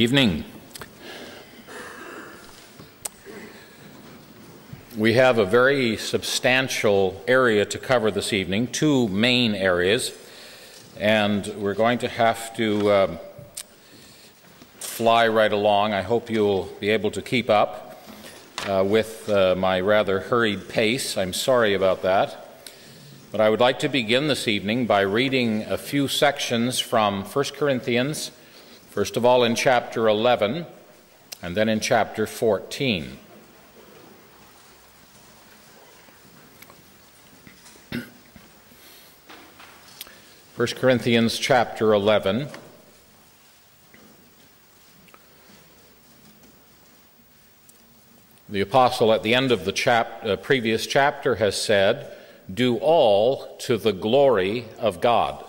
Evening. We have a very substantial area to cover this evening, two main areas, and we're going to have to um, fly right along. I hope you'll be able to keep up uh, with uh, my rather hurried pace. I'm sorry about that. But I would like to begin this evening by reading a few sections from 1 Corinthians, first of all in chapter 11, and then in chapter 14. First Corinthians chapter 11. The apostle at the end of the chap- uh, previous chapter has said, do all to the glory of God.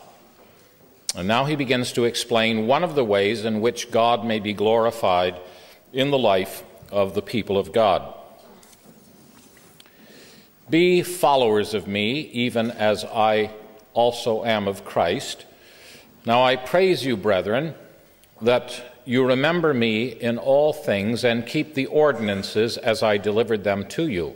And now he begins to explain one of the ways in which God may be glorified in the life of the people of God. Be followers of me, even as I also am of Christ. Now I praise you, brethren, that you remember me in all things and keep the ordinances as I delivered them to you.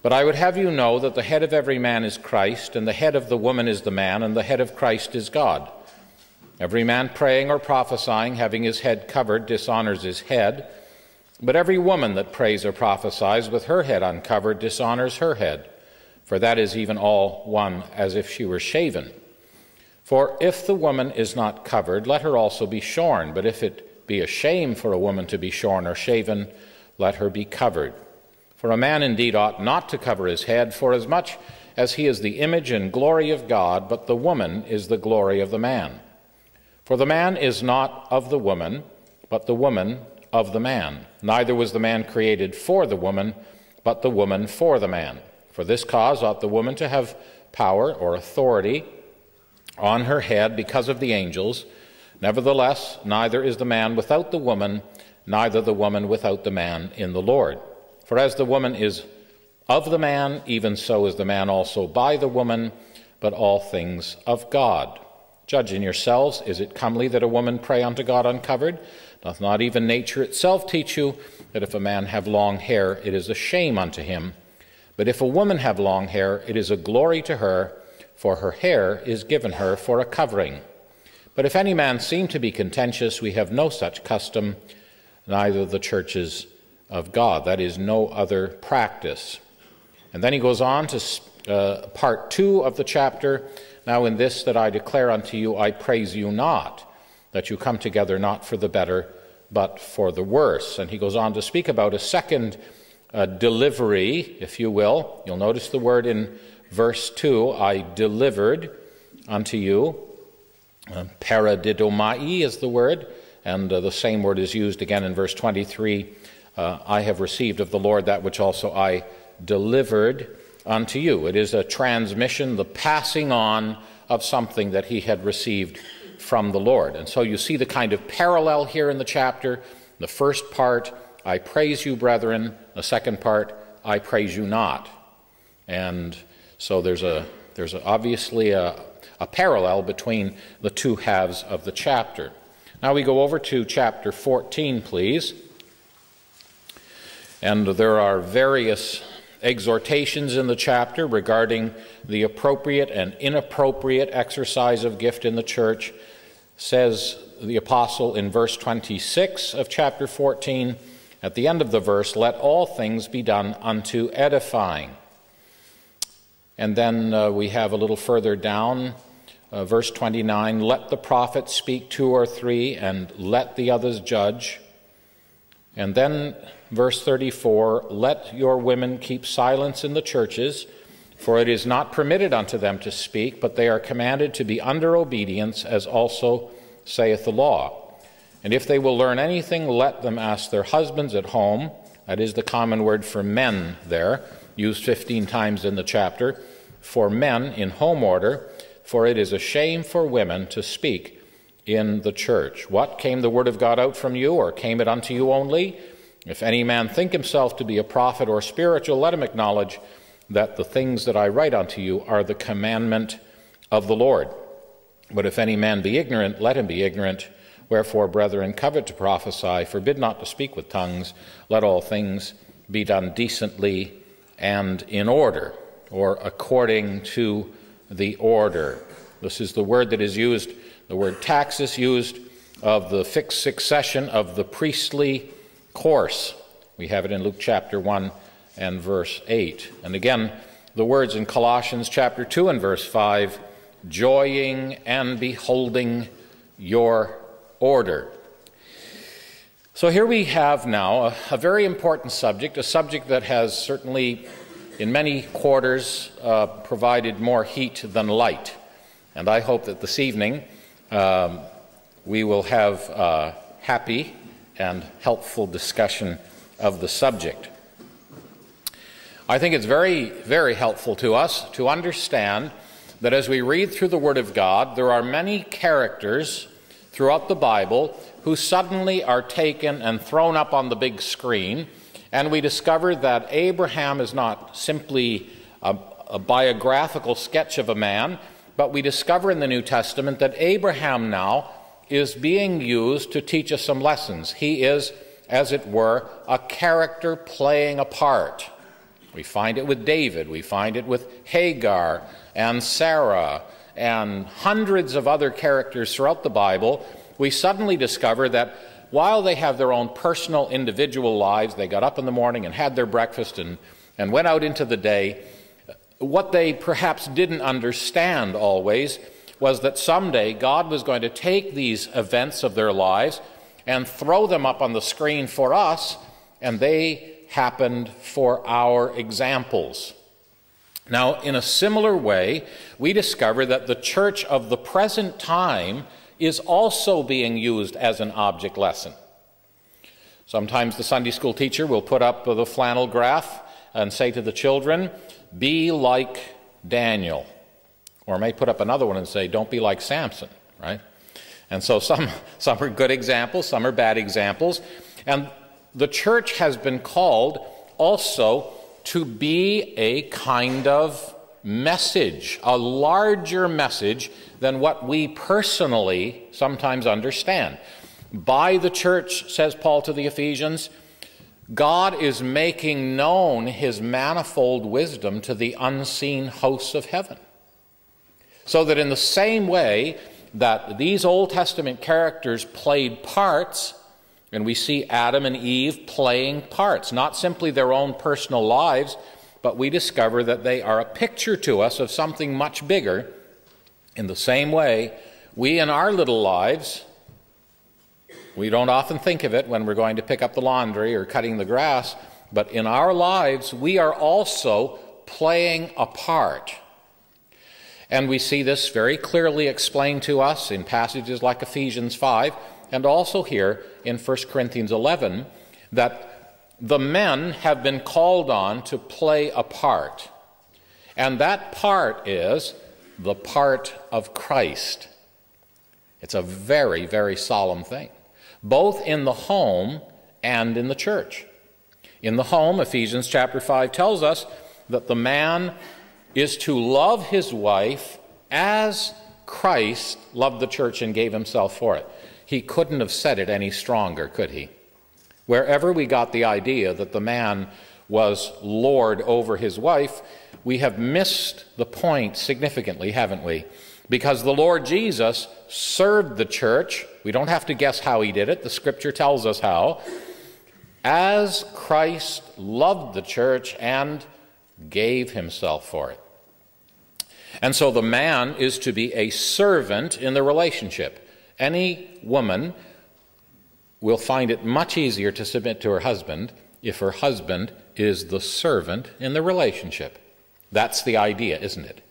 But I would have you know that the head of every man is Christ, and the head of the woman is the man, and the head of Christ is God. Every man praying or prophesying, having his head covered, dishonors his head. But every woman that prays or prophesies with her head uncovered dishonors her head, for that is even all one as if she were shaven. For if the woman is not covered, let her also be shorn. But if it be a shame for a woman to be shorn or shaven, let her be covered. For a man indeed ought not to cover his head, for as much as he is the image and glory of God, but the woman is the glory of the man. For the man is not of the woman, but the woman of the man. Neither was the man created for the woman, but the woman for the man. For this cause ought the woman to have power or authority on her head because of the angels. Nevertheless, neither is the man without the woman, neither the woman without the man in the Lord. For as the woman is of the man, even so is the man also by the woman, but all things of God. Judge in yourselves, is it comely that a woman pray unto God uncovered? Doth not even nature itself teach you that if a man have long hair, it is a shame unto him? But if a woman have long hair, it is a glory to her, for her hair is given her for a covering. But if any man seem to be contentious, we have no such custom, neither the churches of God. That is no other practice. And then he goes on to uh, part two of the chapter. Now, in this that I declare unto you, I praise you not, that you come together not for the better, but for the worse. And he goes on to speak about a second uh, delivery, if you will. You'll notice the word in verse 2 I delivered unto you. Uh, paradidomai is the word, and uh, the same word is used again in verse 23 uh, I have received of the Lord that which also I delivered unto you. It is a transmission, the passing on of something that he had received from the Lord. And so you see the kind of parallel here in the chapter. The first part, I praise you, brethren. The second part, I praise you not. And so there's a there's a, obviously a, a parallel between the two halves of the chapter. Now we go over to chapter 14, please. And there are various exhortations in the chapter regarding the appropriate and inappropriate exercise of gift in the church. Says the apostle in verse 26 of chapter 14, at the end of the verse, let all things be done unto edifying. And then uh, we have a little further down, uh, verse 29, let the prophet speak two or three, and let the others judge. And then verse 34 Let your women keep silence in the churches, for it is not permitted unto them to speak, but they are commanded to be under obedience, as also saith the law. And if they will learn anything, let them ask their husbands at home. That is the common word for men there, used 15 times in the chapter. For men in home order, for it is a shame for women to speak in the church. What came the word of God out from you, or came it unto you only? If any man think himself to be a prophet or spiritual, let him acknowledge that the things that I write unto you are the commandment of the Lord. But if any man be ignorant, let him be ignorant, Wherefore, brethren, covet to prophesy, forbid not to speak with tongues, let all things be done decently and in order, or according to the order. This is the word that is used, the word taxis used of the fixed succession of the priestly course. We have it in Luke chapter 1 and verse 8. And again, the words in Colossians chapter 2 and verse 5 joying and beholding your order. So here we have now a, a, very important subject, a subject that has certainly, in many quarters, uh, provided more heat than light. And I hope that this evening um, we will have a happy and helpful discussion of the subject. I think it's very, very helpful to us to understand that as we read through the Word of God, there are many characters throughout the Bible who suddenly are taken and thrown up on the big screen, and we discover that Abraham is not simply a, a biographical sketch of a man, but we discover in the New Testament that Abraham now is being used to teach us some lessons. He is, as it were, a character playing a part. We find it with David, we find it with Hagar and Sarah and hundreds of other characters throughout the Bible. We suddenly discover that while they have their own personal, individual lives, they got up in the morning and had their breakfast and, and went out into the day, what they perhaps didn't understand always was that someday God was going to take these events of their lives and throw them up on the screen for us, and they happened for our examples. Now, in a similar way, we discover that the church of the present time is also being used as an object lesson. Sometimes the Sunday school teacher will put up the flannel graph and say to the children, Be like Daniel. Or may put up another one and say, don't be like Samson, right? And so some, some are good examples, some are bad examples. And the church has been called also to be a kind of message, a larger message than what we personally sometimes understand. By the church, says Paul to the Ephesians, God is making known his manifold wisdom to the unseen hosts of heaven. So that in the same way that these Old Testament characters played parts, and we see Adam and Eve playing parts, not simply their own personal lives, but we discover that they are a picture to us of something much bigger. In the same way, we in our little lives, we don't often think of it when we're going to pick up the laundry or cutting the grass, but in our lives, we are also playing a part. And we see this very clearly explained to us in passages like Ephesians 5 and also here in 1 Corinthians 11 that the men have been called on to play a part. And that part is the part of Christ. It's a very, very solemn thing, both in the home and in the church. In the home, Ephesians chapter 5 tells us that the man is to love his wife as Christ loved the church and gave himself for it. He couldn't have said it any stronger, could he? Wherever we got the idea that the man was Lord over his wife, we have missed the point significantly, haven't we? Because the Lord Jesus served the church. We don't have to guess how he did it, the scripture tells us how. As Christ loved the church and gave himself for it. And so the man is to be a servant in the relationship. Any woman will find it much easier to submit to her husband if her husband is the servant in the relationship. That's the idea, isn't it?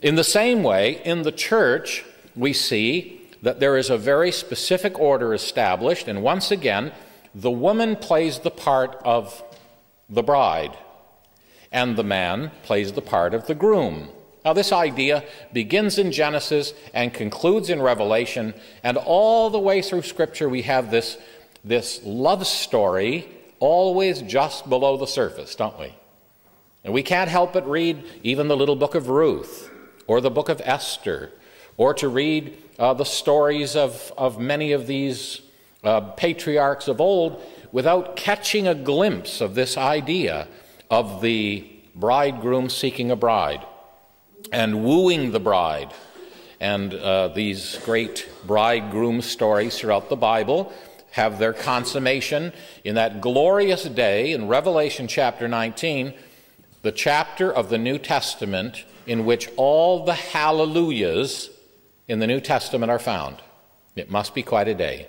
In the same way, in the church, we see that there is a very specific order established, and once again, the woman plays the part of the bride and the man plays the part of the groom. Now, this idea begins in Genesis and concludes in Revelation, and all the way through Scripture, we have this, this love story always just below the surface, don't we? And we can't help but read even the little book of Ruth, or the book of Esther, or to read uh, the stories of, of many of these uh, patriarchs of old without catching a glimpse of this idea of the bridegroom seeking a bride and wooing the bride. And uh, these great bridegroom stories throughout the Bible have their consummation in that glorious day in Revelation chapter 19, the chapter of the New Testament in which all the hallelujahs in the New Testament are found. It must be quite a day.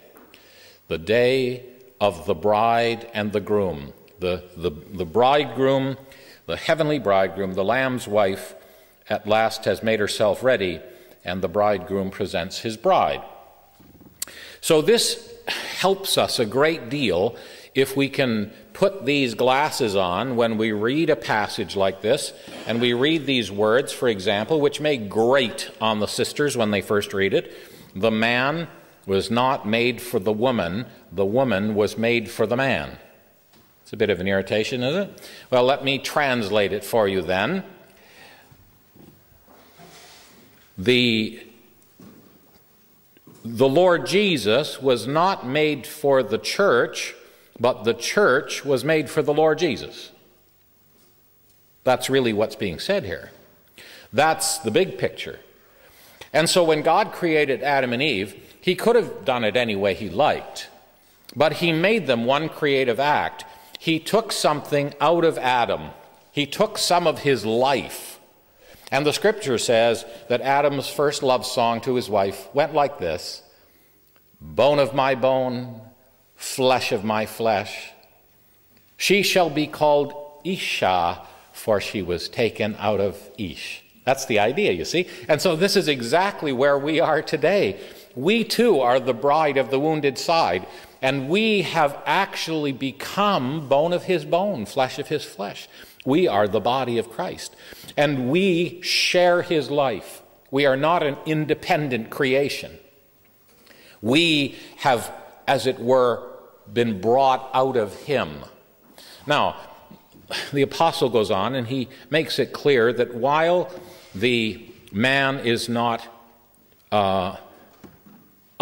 The day of the bride and the groom. The, the, the bridegroom, the heavenly bridegroom, the Lamb's wife, at last has made herself ready, and the bridegroom presents his bride. So, this helps us a great deal if we can put these glasses on when we read a passage like this and we read these words, for example, which may grate on the sisters when they first read it. The man was not made for the woman, the woman was made for the man. It's a bit of an irritation, isn't it? Well, let me translate it for you then. The, the Lord Jesus was not made for the church, but the church was made for the Lord Jesus. That's really what's being said here. That's the big picture. And so when God created Adam and Eve, he could have done it any way he liked, but he made them one creative act. He took something out of Adam, he took some of his life. And the scripture says that Adam's first love song to his wife went like this Bone of my bone, flesh of my flesh. She shall be called Isha, for she was taken out of Ish. That's the idea, you see. And so this is exactly where we are today. We too are the bride of the wounded side, and we have actually become bone of his bone, flesh of his flesh. We are the body of Christ, and we share his life. We are not an independent creation. We have, as it were, been brought out of him. Now, the apostle goes on and he makes it clear that while the man is not uh,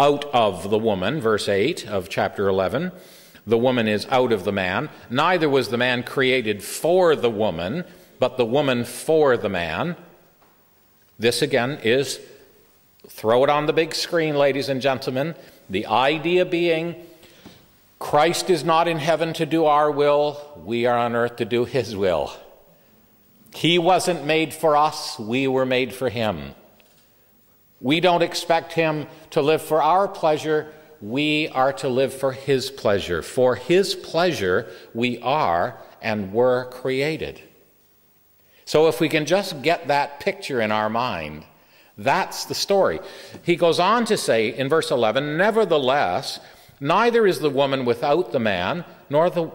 out of the woman, verse 8 of chapter 11. The woman is out of the man. Neither was the man created for the woman, but the woman for the man. This again is, throw it on the big screen, ladies and gentlemen. The idea being, Christ is not in heaven to do our will, we are on earth to do his will. He wasn't made for us, we were made for him. We don't expect him to live for our pleasure. We are to live for his pleasure. For his pleasure, we are and were created. So if we can just get that picture in our mind, that's the story. He goes on to say in verse 11, Nevertheless, neither is the woman without the man, nor the,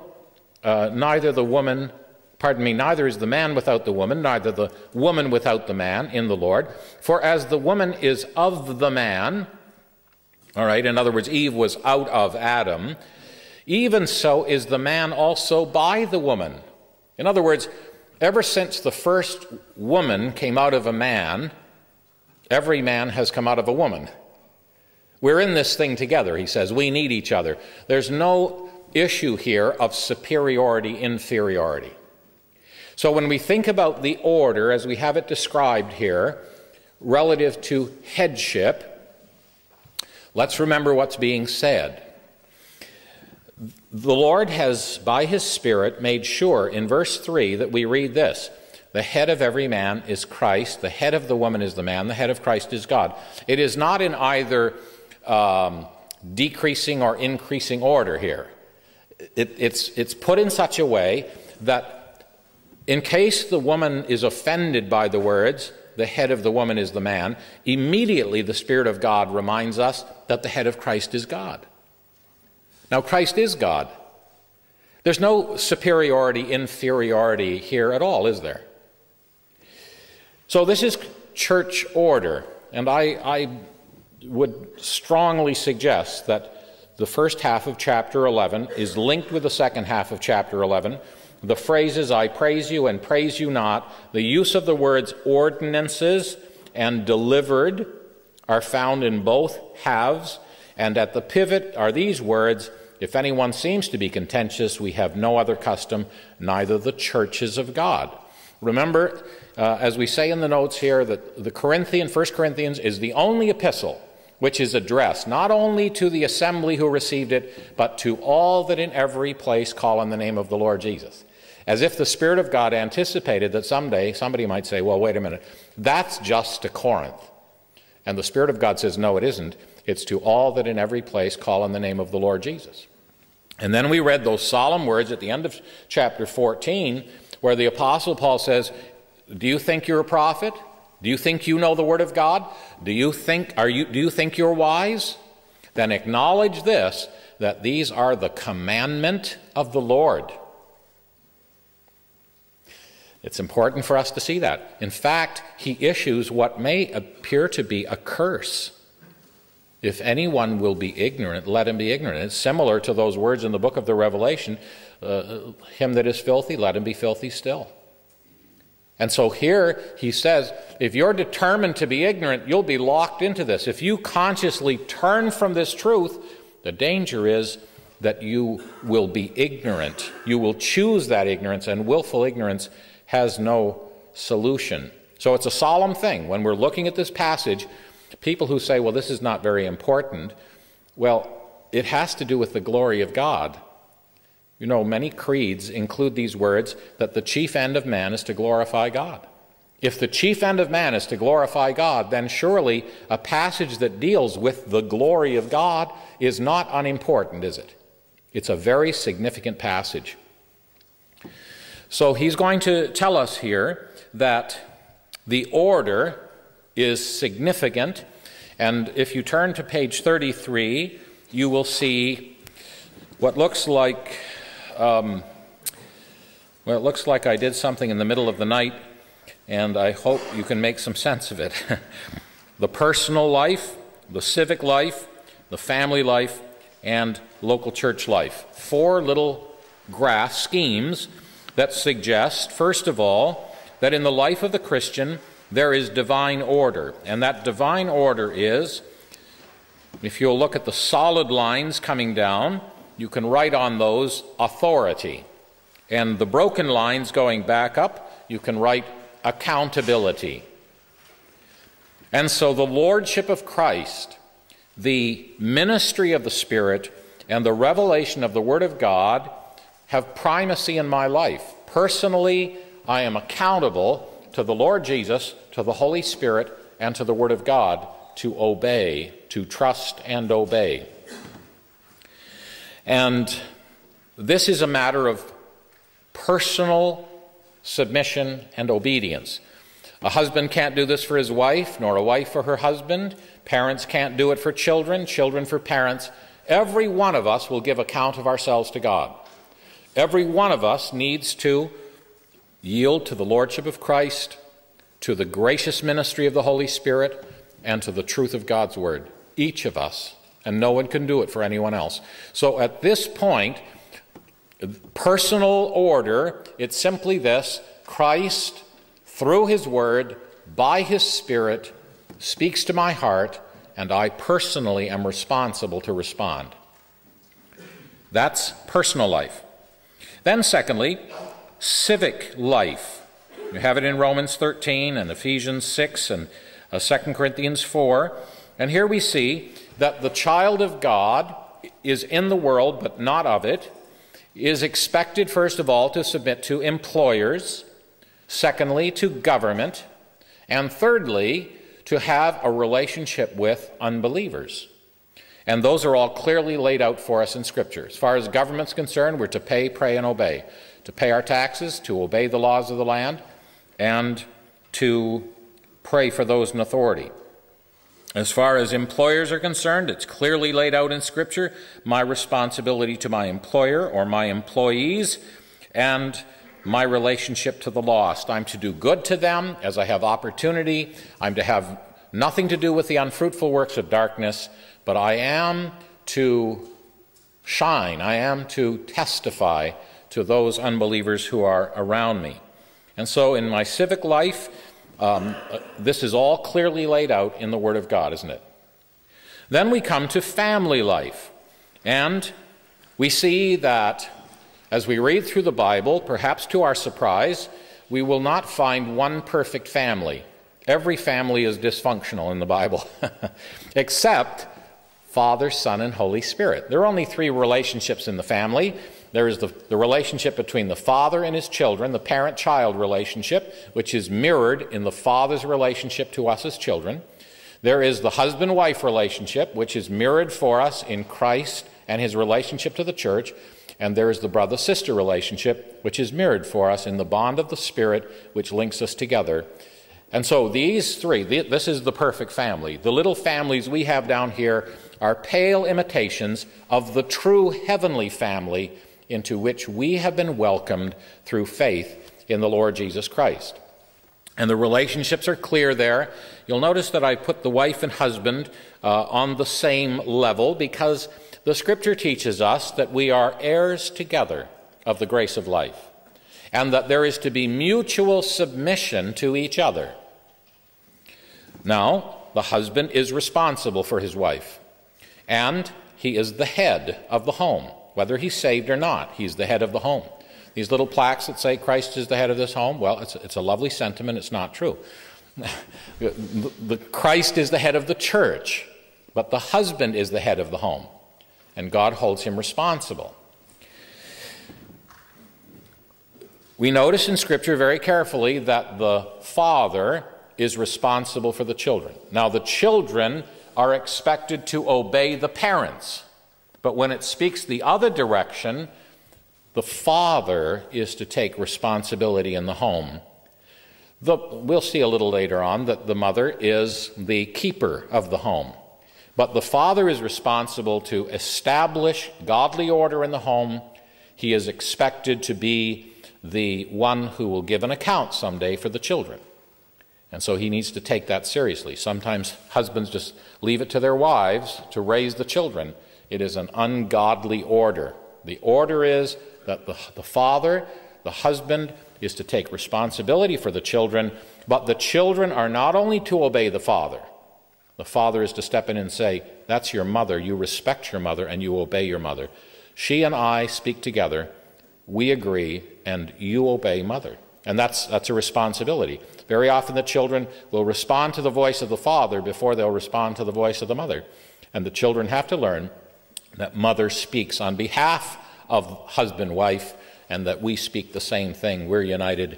uh, neither the woman pardon me, neither is the man without the woman, neither the woman without the man in the Lord. For as the woman is of the man, all right, in other words, Eve was out of Adam, even so is the man also by the woman. In other words, ever since the first woman came out of a man, every man has come out of a woman. We're in this thing together, he says. We need each other. There's no issue here of superiority, inferiority. So when we think about the order as we have it described here, relative to headship, let's remember what's being said. The Lord has, by His Spirit, made sure in verse 3 that we read this The head of every man is Christ, the head of the woman is the man, the head of Christ is God. It is not in either um, decreasing or increasing order here. It, it's, it's put in such a way that in case the woman is offended by the words, the head of the woman is the man, immediately the Spirit of God reminds us that the head of Christ is God. Now, Christ is God. There's no superiority, inferiority here at all, is there? So, this is church order, and I, I would strongly suggest that the first half of chapter 11 is linked with the second half of chapter 11 the phrases I praise you and praise you not, the use of the words ordinances and delivered are found in both halves, and at the pivot are these words If anyone seems to be contentious, we have no other custom, neither the churches of God. Remember, uh, as we say in the notes here, that the Corinthian, 1 Corinthians, is the only epistle which is addressed not only to the assembly who received it, but to all that in every place call on the name of the Lord Jesus. As if the Spirit of God anticipated that someday somebody might say, well, wait a minute, that's just to Corinth. And the Spirit of God says, no, it isn't. It's to all that in every place call on the name of the Lord Jesus. And then we read those solemn words at the end of chapter 14, where the Apostle Paul says, Do you think you're a prophet? Do you think you know the Word of God? Do you think, are you, do you think you're wise? Then acknowledge this that these are the commandment of the Lord. It's important for us to see that. In fact, he issues what may appear to be a curse. If anyone will be ignorant, let him be ignorant. It's similar to those words in the book of the Revelation uh, him that is filthy, let him be filthy still. And so here he says, if you're determined to be ignorant, you'll be locked into this. If you consciously turn from this truth, the danger is that you will be ignorant. You will choose that ignorance, and willful ignorance has no solution. So it's a solemn thing. When we're looking at this passage, people who say, well, this is not very important, well, it has to do with the glory of God. You know, many creeds include these words that the chief end of man is to glorify God. If the chief end of man is to glorify God, then surely a passage that deals with the glory of God is not unimportant, is it? It's a very significant passage. So he's going to tell us here that the order is significant. And if you turn to page 33, you will see what looks like um, well, it looks like I did something in the middle of the night, and I hope you can make some sense of it. the personal life, the civic life, the family life, and local church life. Four little graph schemes that suggest, first of all, that in the life of the Christian there is divine order. And that divine order is, if you'll look at the solid lines coming down, you can write on those authority. And the broken lines going back up, you can write accountability. And so the Lordship of Christ, the ministry of the Spirit, and the revelation of the Word of God have primacy in my life. Personally, I am accountable to the Lord Jesus, to the Holy Spirit, and to the Word of God to obey, to trust and obey. And this is a matter of personal submission and obedience. A husband can't do this for his wife, nor a wife for her husband. Parents can't do it for children, children for parents. Every one of us will give account of ourselves to God. Every one of us needs to yield to the Lordship of Christ, to the gracious ministry of the Holy Spirit, and to the truth of God's Word. Each of us and no one can do it for anyone else. So at this point, personal order, it's simply this Christ, through his word, by his spirit, speaks to my heart, and I personally am responsible to respond. That's personal life. Then, secondly, civic life. You have it in Romans 13 and Ephesians 6 and uh, 2 Corinthians 4. And here we see that the child of God is in the world but not of it, is expected, first of all, to submit to employers, secondly, to government, and thirdly, to have a relationship with unbelievers. And those are all clearly laid out for us in Scripture. As far as government's concerned, we're to pay, pray, and obey. To pay our taxes, to obey the laws of the land, and to pray for those in authority. As far as employers are concerned, it's clearly laid out in Scripture my responsibility to my employer or my employees and my relationship to the lost. I'm to do good to them as I have opportunity. I'm to have nothing to do with the unfruitful works of darkness, but I am to shine. I am to testify to those unbelievers who are around me. And so in my civic life, Um, this is all clearly laid out in the Word of God, isn't it? Then we come to family life. And we see that as we read through the Bible, perhaps to our surprise, we will not find one perfect family. Every family is dysfunctional in the Bible, except Father, Son, and Holy Spirit. There are only three relationships in the family. There is the, the relationship between the father and his children, the parent child relationship, which is mirrored in the father's relationship to us as children. There is the husband wife relationship, which is mirrored for us in Christ and his relationship to the church. And there is the brother sister relationship, which is mirrored for us in the bond of the Spirit, which links us together. And so these three, this is the perfect family. The little families we have down here are pale imitations of the true heavenly family into which we have been welcomed through faith in the Lord Jesus Christ. And the relationships are clear there. You'll notice that I put the wife and husband uh, on the same level because the scripture teaches us that we are heirs together of the grace of life, and that there is to be mutual submission to each other. Now, the husband is responsible for his wife, and he is the head of the home, whether he's saved or not. He's the head of the home. These little plaques that say Christ is the head of this home, well, it's, it's a lovely sentiment. It's not true. the, Christ is the head of the church, but the husband is the head of the home and God holds him responsible. We notice in Scripture very carefully that the father is responsible for the children. Now, the children are expected to obey the parents, but when it speaks the other direction, the father is to take responsibility in the home. The, we'll see a little later on that the mother is the keeper of the home. But the father is responsible to establish godly order in the home. He is expected to be the one who will give an account someday for the children. And so he needs to take that seriously. Sometimes husbands just leave it to their wives to raise the children. It is an ungodly order. The order is that the, the father, the husband, is to take responsibility for the children, but the children are not only to obey the father, the father is to step in and say, That's your mother. You respect your mother and you obey your mother. She and I speak together. We agree, and you obey mother. And that's, that's a responsibility. Very often the children will respond to the voice of the father before they'll respond to the voice of the mother. And the children have to learn that mother speaks on behalf of husband, wife, and that we speak the same thing. We're united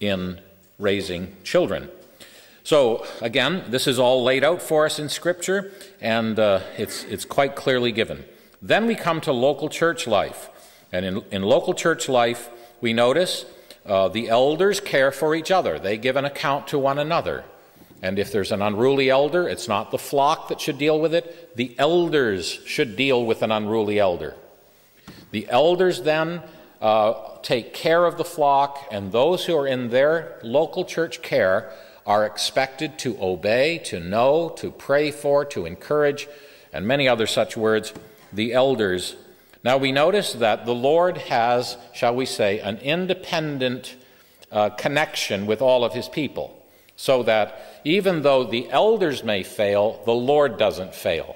in raising children. So, again, this is all laid out for us in Scripture, and uh, it's, it's quite clearly given. Then we come to local church life. And in, in local church life, we notice uh, the elders care for each other, they give an account to one another. And if there's an unruly elder, it's not the flock that should deal with it, the elders should deal with an unruly elder. The elders then uh, take care of the flock, and those who are in their local church care are expected to obey, to know, to pray for, to encourage, and many other such words, the elders. Now we notice that the Lord has, shall we say, an independent uh, connection with all of his people, so that even though the elders may fail, the Lord doesn't fail.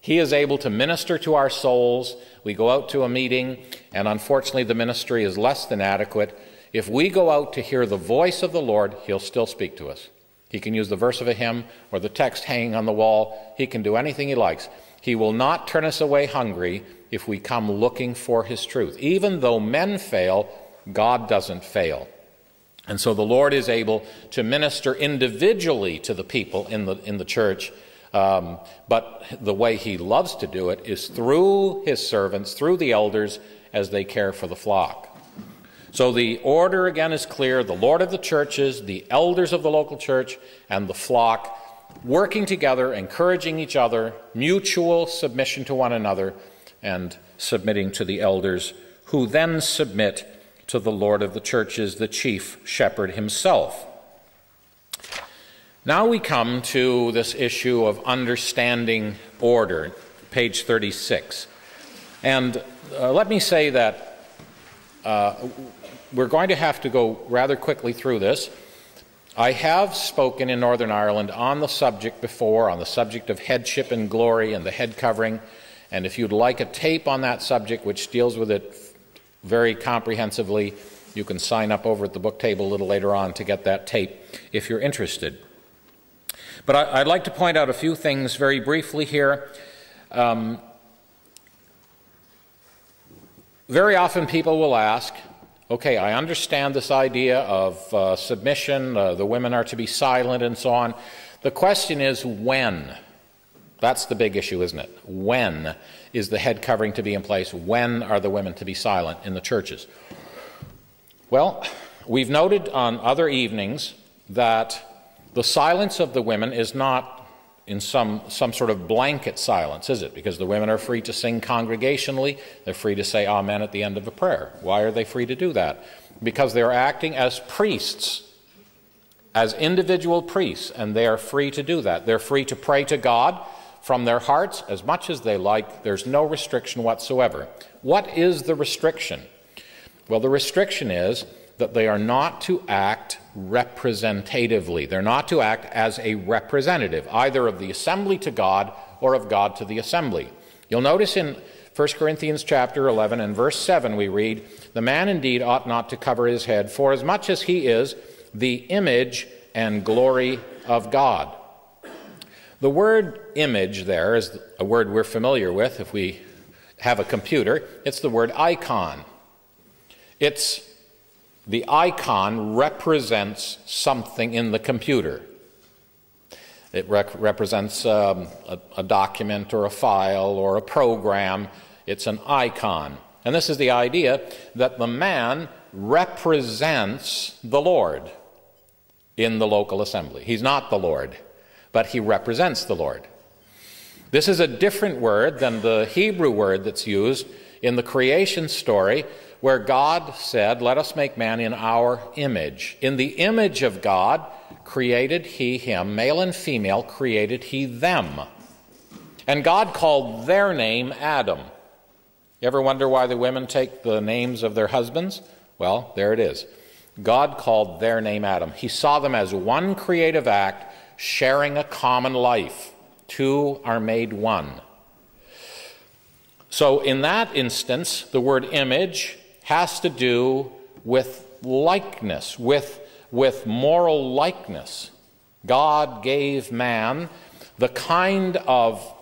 He is able to minister to our souls. We go out to a meeting, and unfortunately, the ministry is less than adequate. If we go out to hear the voice of the Lord, He'll still speak to us. He can use the verse of a hymn or the text hanging on the wall. He can do anything He likes. He will not turn us away hungry if we come looking for His truth. Even though men fail, God doesn't fail. And so the Lord is able to minister individually to the people in the, in the church. Um, but the way he loves to do it is through his servants, through the elders, as they care for the flock. So the order again is clear the Lord of the churches, the elders of the local church, and the flock working together, encouraging each other, mutual submission to one another, and submitting to the elders, who then submit to the Lord of the churches, the chief shepherd himself. Now we come to this issue of understanding order, page 36. And uh, let me say that uh, we're going to have to go rather quickly through this. I have spoken in Northern Ireland on the subject before, on the subject of headship and glory and the head covering. And if you'd like a tape on that subject, which deals with it very comprehensively, you can sign up over at the book table a little later on to get that tape if you're interested. But I, would like to point out a few things very briefly here. Um, very often people will ask, okay, I understand this idea of uh, submission, uh, the women are to be silent, and so on. The question is when? That's the big issue, isn't it? When is the head covering to be in place? When are the women to be silent in the churches? Well, we've noted on other evenings that the silence of the women is not in some, some sort of blanket silence, is it? Because the women are free to sing congregationally, they're free to say Amen at the end of a prayer. Why are they free to do that? Because they're acting as priests, as individual priests, and they are free to do that. They're free to pray to God from their hearts as much as they like. There's no restriction whatsoever. What is the restriction? Well, the restriction is that they are not to act representatively. They're not to act as a representative, either of the assembly to God or of God to the assembly. You'll notice in 1 Corinthians chapter 11 and verse 7 we read, The man indeed ought not to cover his head, for as much as he is the image and glory of God. The word image there is a word we're familiar with if we have a computer. It's the word icon. It's the icon represents something in the computer. It rec represents um, a, a document or a file or a program. It's an icon. And this is the idea that the man represents the Lord in the local assembly. He's not the Lord, but he represents the Lord. This is a different word than the Hebrew word that's used in the creation story where God said, Let us make man in our image. In the image of God created he him, male and female created he them. And God called their name Adam. You ever wonder why the women take the names of their husbands? Well, there it is. God called their name Adam. He saw them as one creative act sharing a common life. Two are made one. So, in that instance, the word image has to do with likeness, with, with moral likeness. God gave man the kind of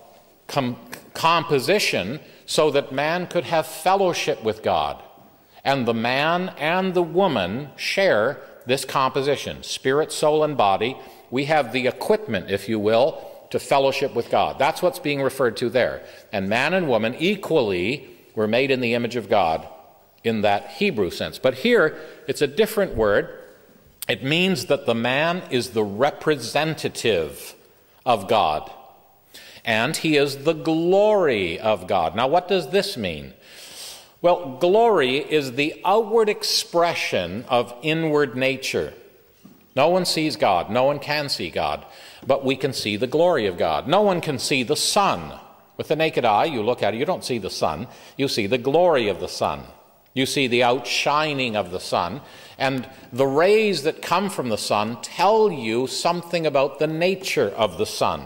com composition so that man could have fellowship with God. And the man and the woman share this composition spirit, soul, and body. We have the equipment, if you will, to fellowship with God. That's what's being referred to there. And man and woman equally were made in the image of God in that Hebrew sense. But here, it's a different word. It means that the man is the representative of God, and he is the glory of God. Now, what does this mean? Well, glory is the outward expression of inward nature. No one sees God, no one can see God, but we can see the glory of God. No one can see the sun. With the naked eye, you look at it, you don't see the sun, you see the glory of the sun. You see the outshining of the sun, and the rays that come from the sun tell you something about the nature of the sun.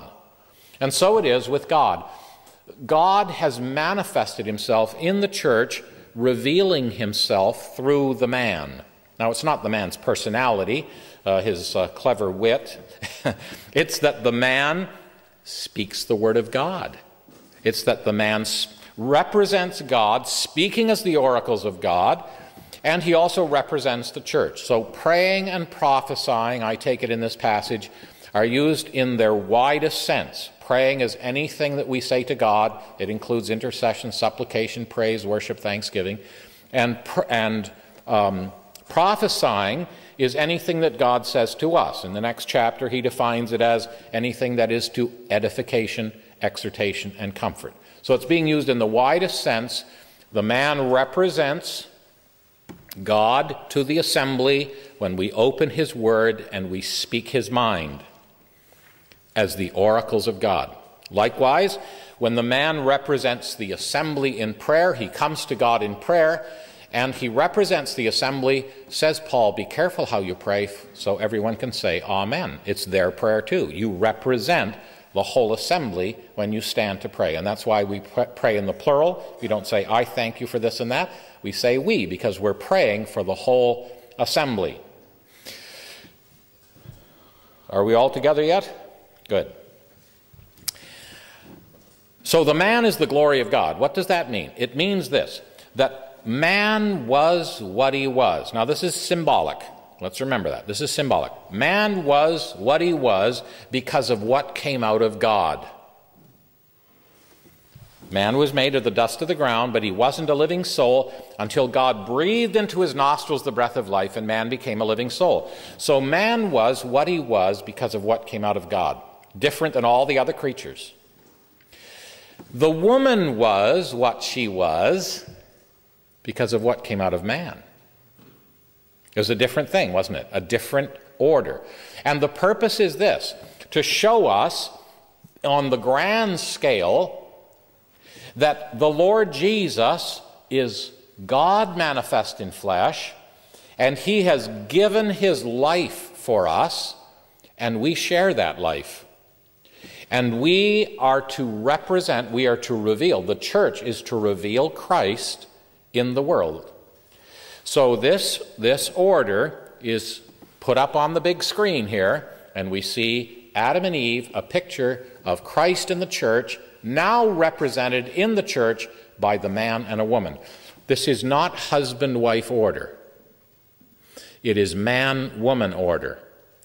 And so it is with God. God has manifested himself in the church, revealing himself through the man. Now, it's not the man's personality, uh, his uh, clever wit. it's that the man speaks the word of God. It's that the man represents God, speaking as the oracles of God, and he also represents the church. So praying and prophesying, I take it in this passage, are used in their widest sense. Praying is anything that we say to God. It includes intercession, supplication, praise, worship, thanksgiving. And, and um, prophesying is anything that God says to us. In the next chapter, he defines it as anything that is to edification, exhortation, and comfort. So it's being used in the widest sense. The man represents God to the assembly when we open his word and we speak his mind as the oracles of God. Likewise, when the man represents the assembly in prayer, he comes to God in prayer, and he represents the assembly. Says Paul, be careful how you pray so everyone can say Amen. It's their prayer too. You represent the whole assembly when you stand to pray. And that's why we pray in the plural. We don't say, I thank you for this and that. We say we because we're praying for the whole assembly. Are we all together yet? Good. So the man is the glory of God. What does that mean? It means this that man was what he was. Now, this is symbolic. Let's remember that. This is symbolic. Man was what he was because of what came out of God. Man was made of the dust of the ground, but he wasn't a living soul until God breathed into his nostrils the breath of life and man became a living soul. So man was what he was because of what came out of God, different than all the other creatures. The woman was what she was because of what came out of man. It was a different thing, wasn't it? A different order. And the purpose is this to show us on the grand scale that the Lord Jesus is God manifest in flesh, and He has given His life for us, and we share that life. And we are to represent, we are to reveal, the church is to reveal Christ in the world. So this, this order is put up on the big screen here, and we see Adam and Eve, a picture of Christ in the church, now represented in the church by the man and a woman. This is not husband wife order, it is man woman order.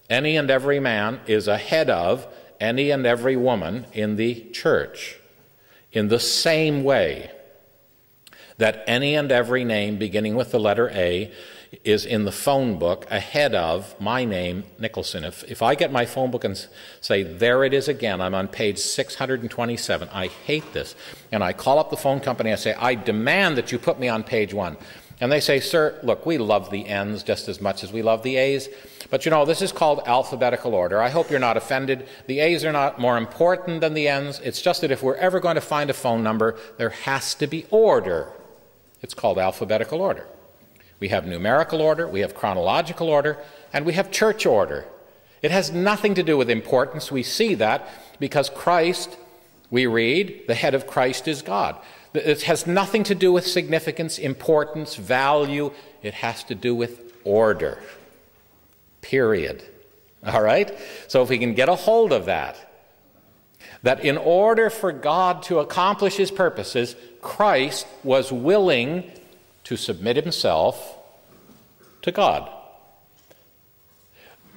Any and every man is ahead of any and every woman in the church in the same way that any and every name beginning with the letter A is in the phone book ahead of my name, Nicholson. If, if I get my phone book and say, there it is again, I'm on page 627, I hate this. And I call up the phone company, I say, I demand that you put me on page one. And they say, sir, look, we love the N's just as much as we love the A's. But you know, this is called alphabetical order. I hope you're not offended. The A's are not more important than the N's. It's just that if we're ever going to find a phone number, there has to be order. It's called alphabetical order. We have numerical order, we have chronological order, and we have church order. It has nothing to do with importance. We see that because Christ, we read, the head of Christ is God. It has nothing to do with significance, importance, value. It has to do with order. Period. All right? So if we can get a hold of that, that in order for God to accomplish his purposes, Christ was willing to submit himself to God.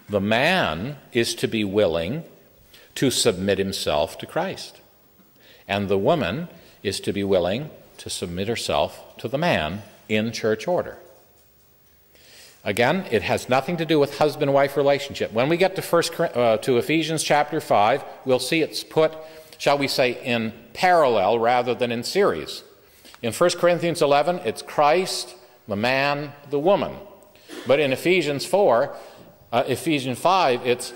The man is to be willing to submit himself to Christ. And the woman is to be willing to submit herself to the man in church order. Again, it has nothing to do with husband-wife relationship. When we get to first uh, to Ephesians chapter 5, we'll see it's put, shall we say, in parallel rather than in series. In 1 Corinthians 11, it's Christ, the man, the woman. But in Ephesians 4, uh, Ephesians 5, it's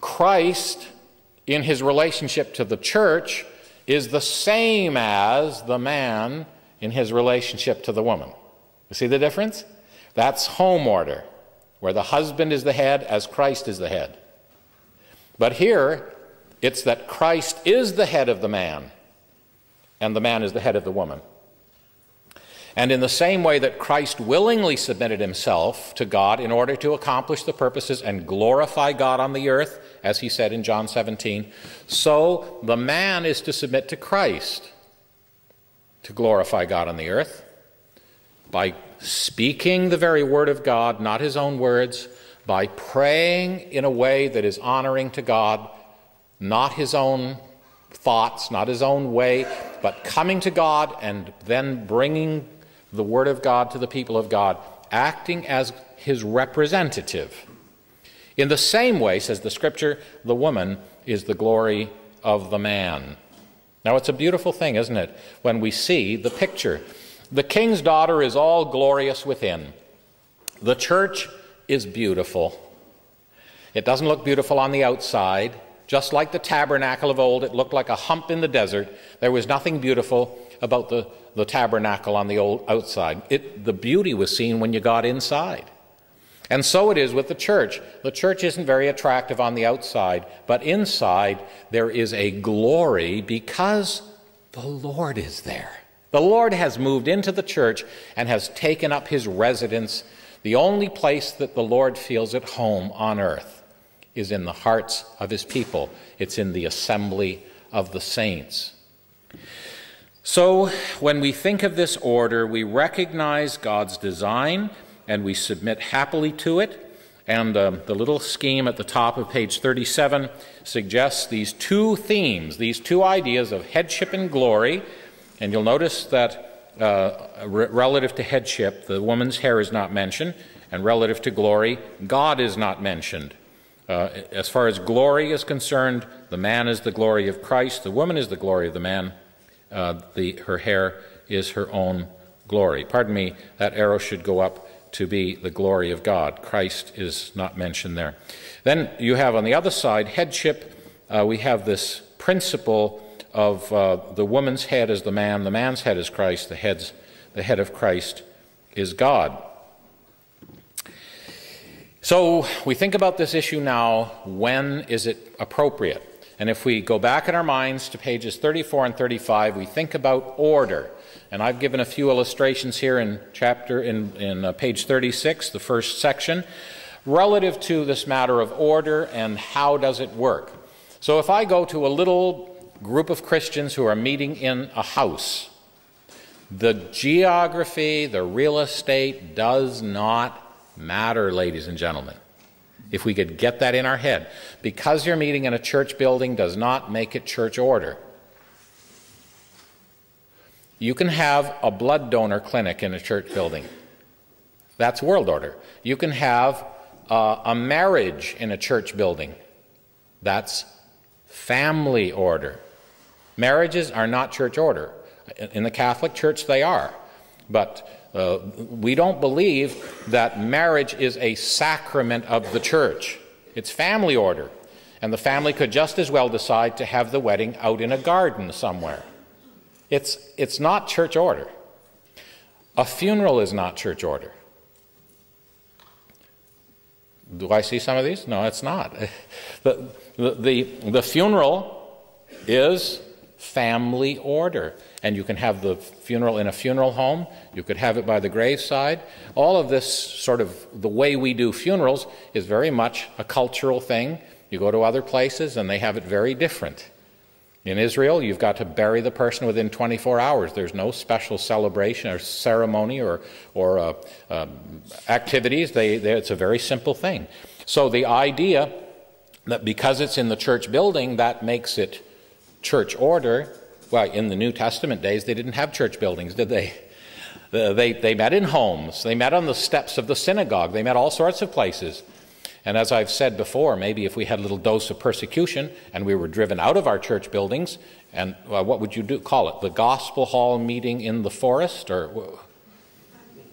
Christ in his relationship to the church is the same as the man in his relationship to the woman. You see the difference? That's home order, where the husband is the head as Christ is the head. But here, it's that Christ is the head of the man, and the man is the head of the woman. And in the same way that Christ willingly submitted himself to God in order to accomplish the purposes and glorify God on the earth, as he said in John 17, so the man is to submit to Christ to glorify God on the earth by speaking the very word of God, not his own words, by praying in a way that is honoring to God, not his own thoughts, not his own way, but coming to God and then bringing the word of God to the people of God, acting as his representative. In the same way, says the scripture, the woman is the glory of the man. Now, it's a beautiful thing, isn't it, when we see the picture the king's daughter is all glorious within. The church is beautiful. It doesn't look beautiful on the outside. Just like the tabernacle of old, it looked like a hump in the desert. There was nothing beautiful about the, the tabernacle on the old outside. It, the beauty was seen when you got inside. And so it is with the church. The church isn't very attractive on the outside, but inside there is a glory because the Lord is there. The Lord has moved into the church and has taken up his residence. The only place that the Lord feels at home on earth is in the hearts of his people, it's in the assembly of the saints. So, when we think of this order, we recognize God's design and we submit happily to it. And um, the little scheme at the top of page 37 suggests these two themes, these two ideas of headship and glory. And you'll notice that uh, relative to headship, the woman's hair is not mentioned, and relative to glory, God is not mentioned. Uh, as far as glory is concerned, the man is the glory of Christ, the woman is the glory of the man, uh, the, her hair is her own glory. Pardon me, that arrow should go up to be the glory of God. Christ is not mentioned there. Then you have on the other side, headship. Uh, we have this principle of uh, the woman's head is the man, the man's head is Christ, the, head's, the head of Christ is God. So we think about this issue now when is it appropriate? And if we go back in our minds to pages 34 and 35, we think about order. And I've given a few illustrations here in chapter in, in uh, page 36, the first section, relative to this matter of order and how does it work. So if I go to a little group of Christians who are meeting in a house, the geography, the real estate does not matter, ladies and gentlemen. If we could get that in our head. Because you're meeting in a church building does not make it church order. You can have a blood donor clinic in a church building. That's world order. You can have uh, a marriage in a church building. That's family order. Marriages are not church order. In the Catholic Church, they are. But uh, we don't believe that marriage is a sacrament of the church. It's family order. And the family could just as well decide to have the wedding out in a garden somewhere. It's, it's not church order. A funeral is not church order. Do I see some of these? No, it's not. The, the, the, the funeral is family order. And you can have the funeral in a funeral home, you could have it by the graveside. All of this sort of the way we do funerals is very much a cultural thing. You go to other places and they have it very different. In Israel, you've got to bury the person within 24 hours. There's no special celebration or ceremony or, or uh, uh, activities. They, they, it's a very simple thing. So the idea that because it's in the church building, that makes it church order. Well, in the New Testament days, they didn't have church buildings, did they? They, they met in homes. They met on the steps of the synagogue. They met all sorts of places. And as I've said before, maybe if we had a little dose of persecution and we were driven out of our church buildings, and what would you do? Call it the gospel hall meeting in the forest, or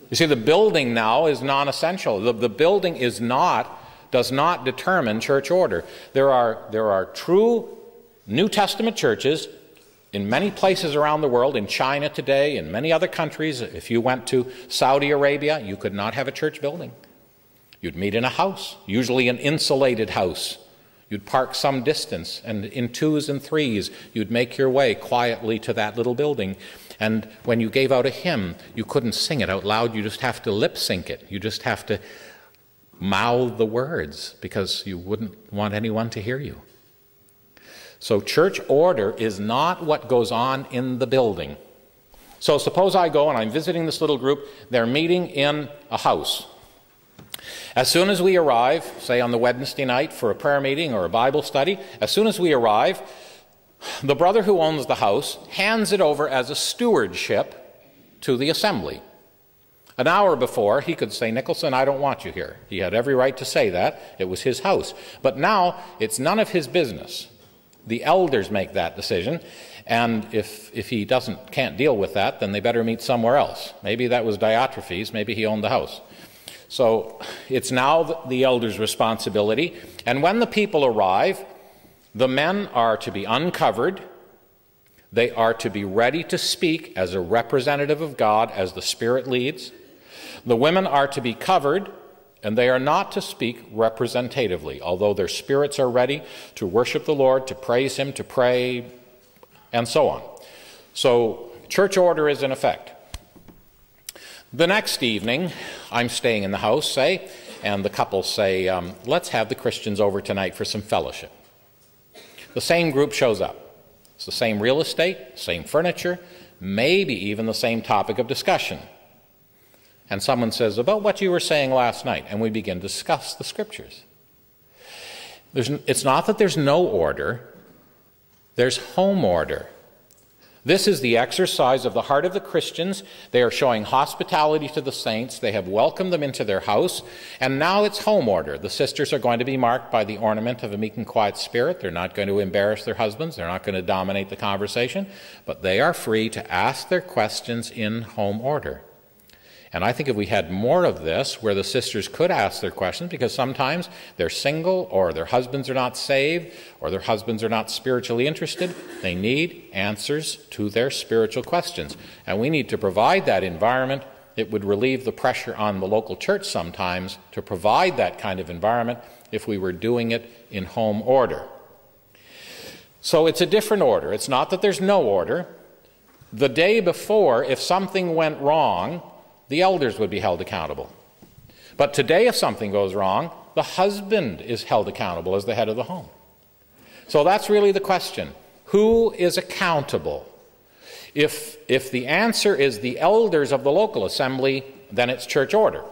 you see, the building now is non-essential. The, the building is not does not determine church order. There are there are true New Testament churches in many places around the world, in China today, in many other countries. If you went to Saudi Arabia, you could not have a church building. You'd meet in a house, usually an insulated house. You'd park some distance, and in twos and threes, you'd make your way quietly to that little building. And when you gave out a hymn, you couldn't sing it out loud, you just have to lip sync it. You just have to mouth the words because you wouldn't want anyone to hear you. So, church order is not what goes on in the building. So, suppose I go and I'm visiting this little group, they're meeting in a house. As soon as we arrive, say on the Wednesday night for a prayer meeting or a Bible study, as soon as we arrive, the brother who owns the house hands it over as a stewardship to the assembly. An hour before, he could say, Nicholson, I don't want you here. He had every right to say that. It was his house. But now, it's none of his business. The elders make that decision. And if, if he doesn't, can't deal with that, then they better meet somewhere else. Maybe that was Diotrephes. Maybe he owned the house. So it's now the elder's responsibility. And when the people arrive, the men are to be uncovered, They are to be ready to speak as a representative of God as the Spirit leads. The women are to be covered, and they are not to speak representatively, although their spirits are ready to worship the Lord, to praise Him, to pray, and so on. So, church order is in effect. The next evening, I'm staying in the house, say, and the couple say, um, Let's have the Christians over tonight for some fellowship. The same group shows up. It's the same real estate, same furniture, maybe even the same topic of discussion. And someone says, About what you were saying last night, and we begin to discuss the scriptures. There's, it's not that there's no order, there's home order. This is the exercise of the heart of the Christians. They are showing hospitality to the saints. They have welcomed them into their house. And now it's home order. The sisters are going to be marked by the ornament of a meek and quiet spirit. They're not going to embarrass their husbands. They're not going to dominate the conversation. But they are free to ask their questions in home order. And I think if we had more of this, where the sisters could ask their questions, because sometimes they're single, or their husbands are not saved, or their husbands are not spiritually interested, they need answers to their spiritual questions. And we need to provide that environment. It would relieve the pressure on the local church sometimes to provide that kind of environment if we were doing it in home order. So it's a different order. It's not that there's no order. The day before, if something went wrong, the elders would be held accountable. But today, if something goes wrong, the husband is held accountable as the head of the home. So that's really the question. Who is accountable? If, if the answer is the elders of the local assembly, then it's church order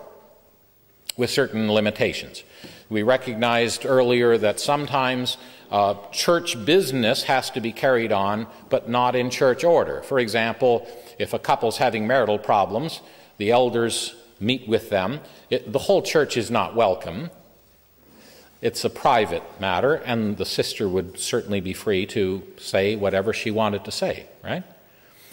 with certain limitations. We recognized earlier that sometimes uh, church business has to be carried on, but not in church order. For example, if a couple's having marital problems, the elders meet with them. It, the whole church is not welcome. It's a private matter, and the sister would certainly be free to say whatever she wanted to say, right?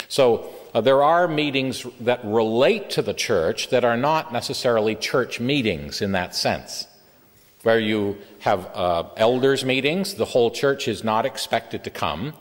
So uh, there are meetings that relate to the church that are not necessarily church meetings in that sense. Where you have uh, elders' meetings, the whole church is not expected to come.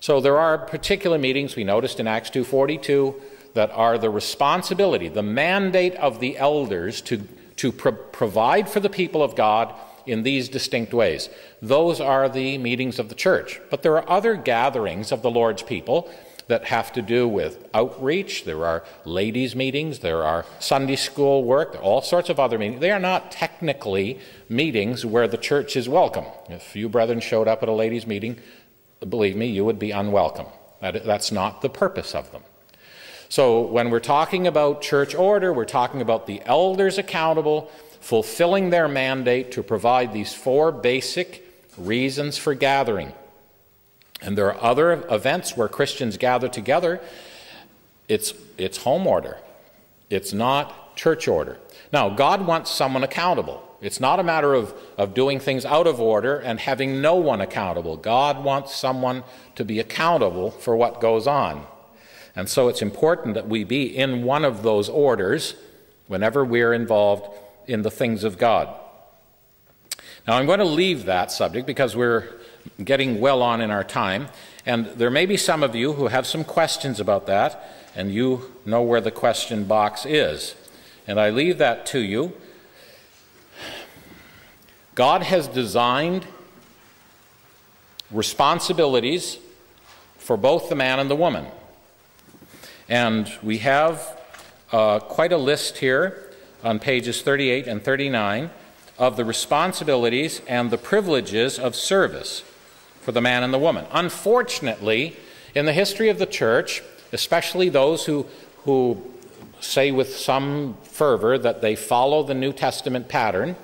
So there are particular meetings we noticed in Acts 2:42 that are the responsibility, the mandate of the elders to, to pro provide for the people of God in these distinct ways. Those are the meetings of the church. But there are other gatherings of the Lord's people that have to do with outreach. There are ladies' meetings, there are Sunday school work, all sorts of other meetings. They are not technically meetings where the church is welcome. If you brethren showed up at a ladies' meeting, believe me, you would be unwelcome. That, that's not the purpose of them. So when we're talking about church order, we're talking about the elders accountable, fulfilling their mandate to provide these four basic reasons for gathering. And there are other events where Christians gather together. It's, it's home order. It's not church order. Now, God wants someone accountable. It's not a matter of, of doing things out of order and having no one accountable. God wants someone to be accountable for what goes on. And so it's important that we be in one of those orders whenever we're involved in the things of God. Now, I'm going to leave that subject because we're getting well on in our time, and there may be some of you who have some questions about that, and you know where the question box is. And I leave that to you. God has designed responsibilities for both the man and the woman. And we have uh, quite a list here on pages 38 and 39 of the responsibilities and the privileges of service for the man and the woman. Unfortunately, in the history of the church, especially those who, who say with some fervor that they follow the New Testament pattern,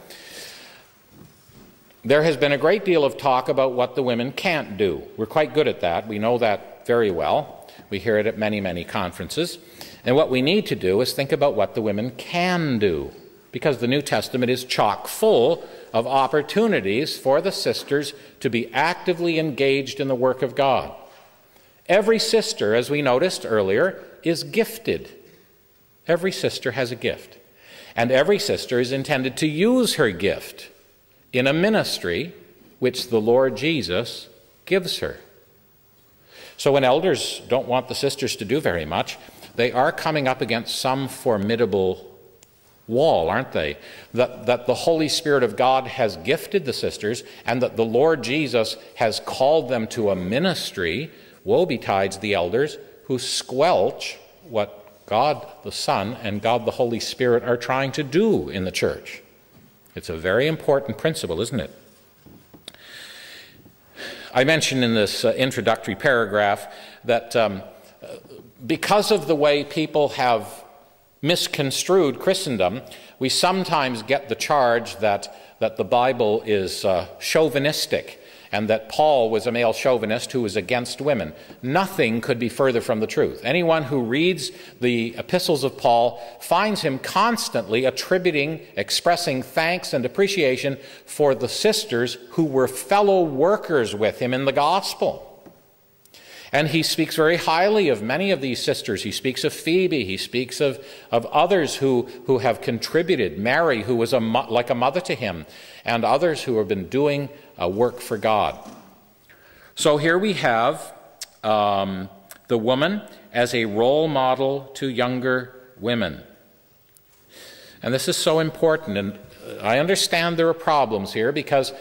there has been a great deal of talk about what the women can't do. We're quite good at that. We know that very well. We hear it at many, many conferences. And what we need to do is think about what the women can do, because the New Testament is chock full of opportunities for the sisters to be actively engaged in the work of God. Every sister, as we noticed earlier, is gifted. Every sister has a gift. And every sister is intended to use her gift in a ministry which the Lord Jesus gives her. So when elders don't want the sisters to do very much, they are coming up against some formidable wall, aren't they? That, that the Holy Spirit of God has gifted the sisters and that the Lord Jesus has called them to a ministry. Woe betides the elders who squelch what God the Son and God the Holy Spirit are trying to do in the church. It's a very important principle, isn't it? I mentioned in this uh, introductory paragraph that um, because of the way people have misconstrued Christendom, we sometimes get the charge that, that the Bible is uh, chauvinistic and that Paul was a male chauvinist who was against women. Nothing could be further from the truth. Anyone who reads the epistles of Paul finds him constantly attributing, expressing thanks and appreciation for the sisters who were fellow workers with him in the gospel. And he speaks very highly of many of these sisters. He speaks of Phoebe. He speaks of, of others who, who have contributed. Mary, who was a, like a mother to him, and others who have been doing a work for God. So here we have um, the woman as a role model to younger women. And this is so important. And I understand there are problems here because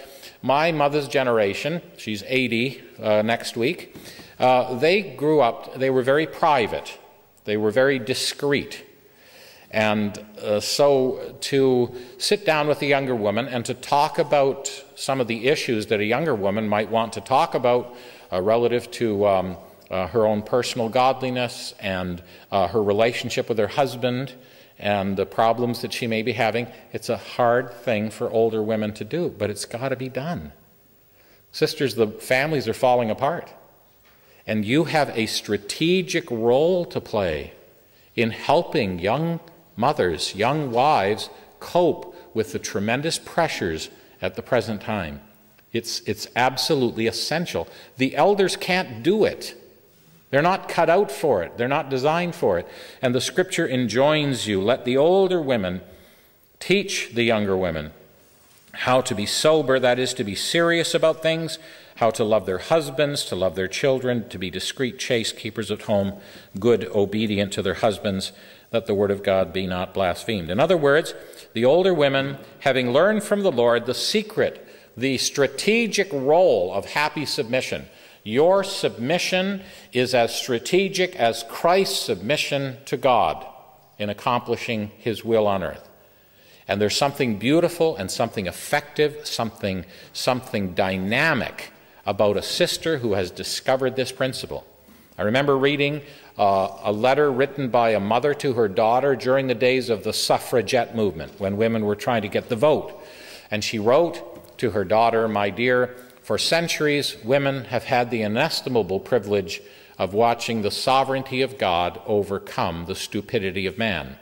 my mother's generation, she's 80 uh, next week, uh, they grew up, they were very private, they were very discreet. And uh, so to sit down with a younger woman and to talk about some of the issues that a younger woman might want to talk about uh, relative to um, uh, her own personal godliness and uh, her relationship with her husband and the problems that she may be having, it's a hard thing for older women to do, but it's got to be done. Sisters, the families are falling apart. And you have a strategic role to play in helping young mothers, young wives, cope with the tremendous pressures at the present time. It's, it's absolutely essential. The elders can't do it. They're not cut out for it. They're not designed for it. And the scripture enjoins you let the older women teach the younger women how to be sober, that is, to be serious about things, how to love their husbands, to love their children, to be discreet, chaste, keepers at home, good, obedient to their husbands, that the word of God be not blasphemed. In other words, the older women, having learned from the Lord the secret, the strategic role of happy submission, your submission is as strategic as Christ's submission to God in accomplishing his will on earth. And there's something beautiful and something effective, something, something dynamic about a sister who has discovered this principle. I remember reading uh, a letter written by a mother to her daughter during the days of the suffragette movement when women were trying to get the vote. And she wrote to her daughter, My dear, for centuries women have had the inestimable privilege of watching the sovereignty of God overcome the stupidity of man.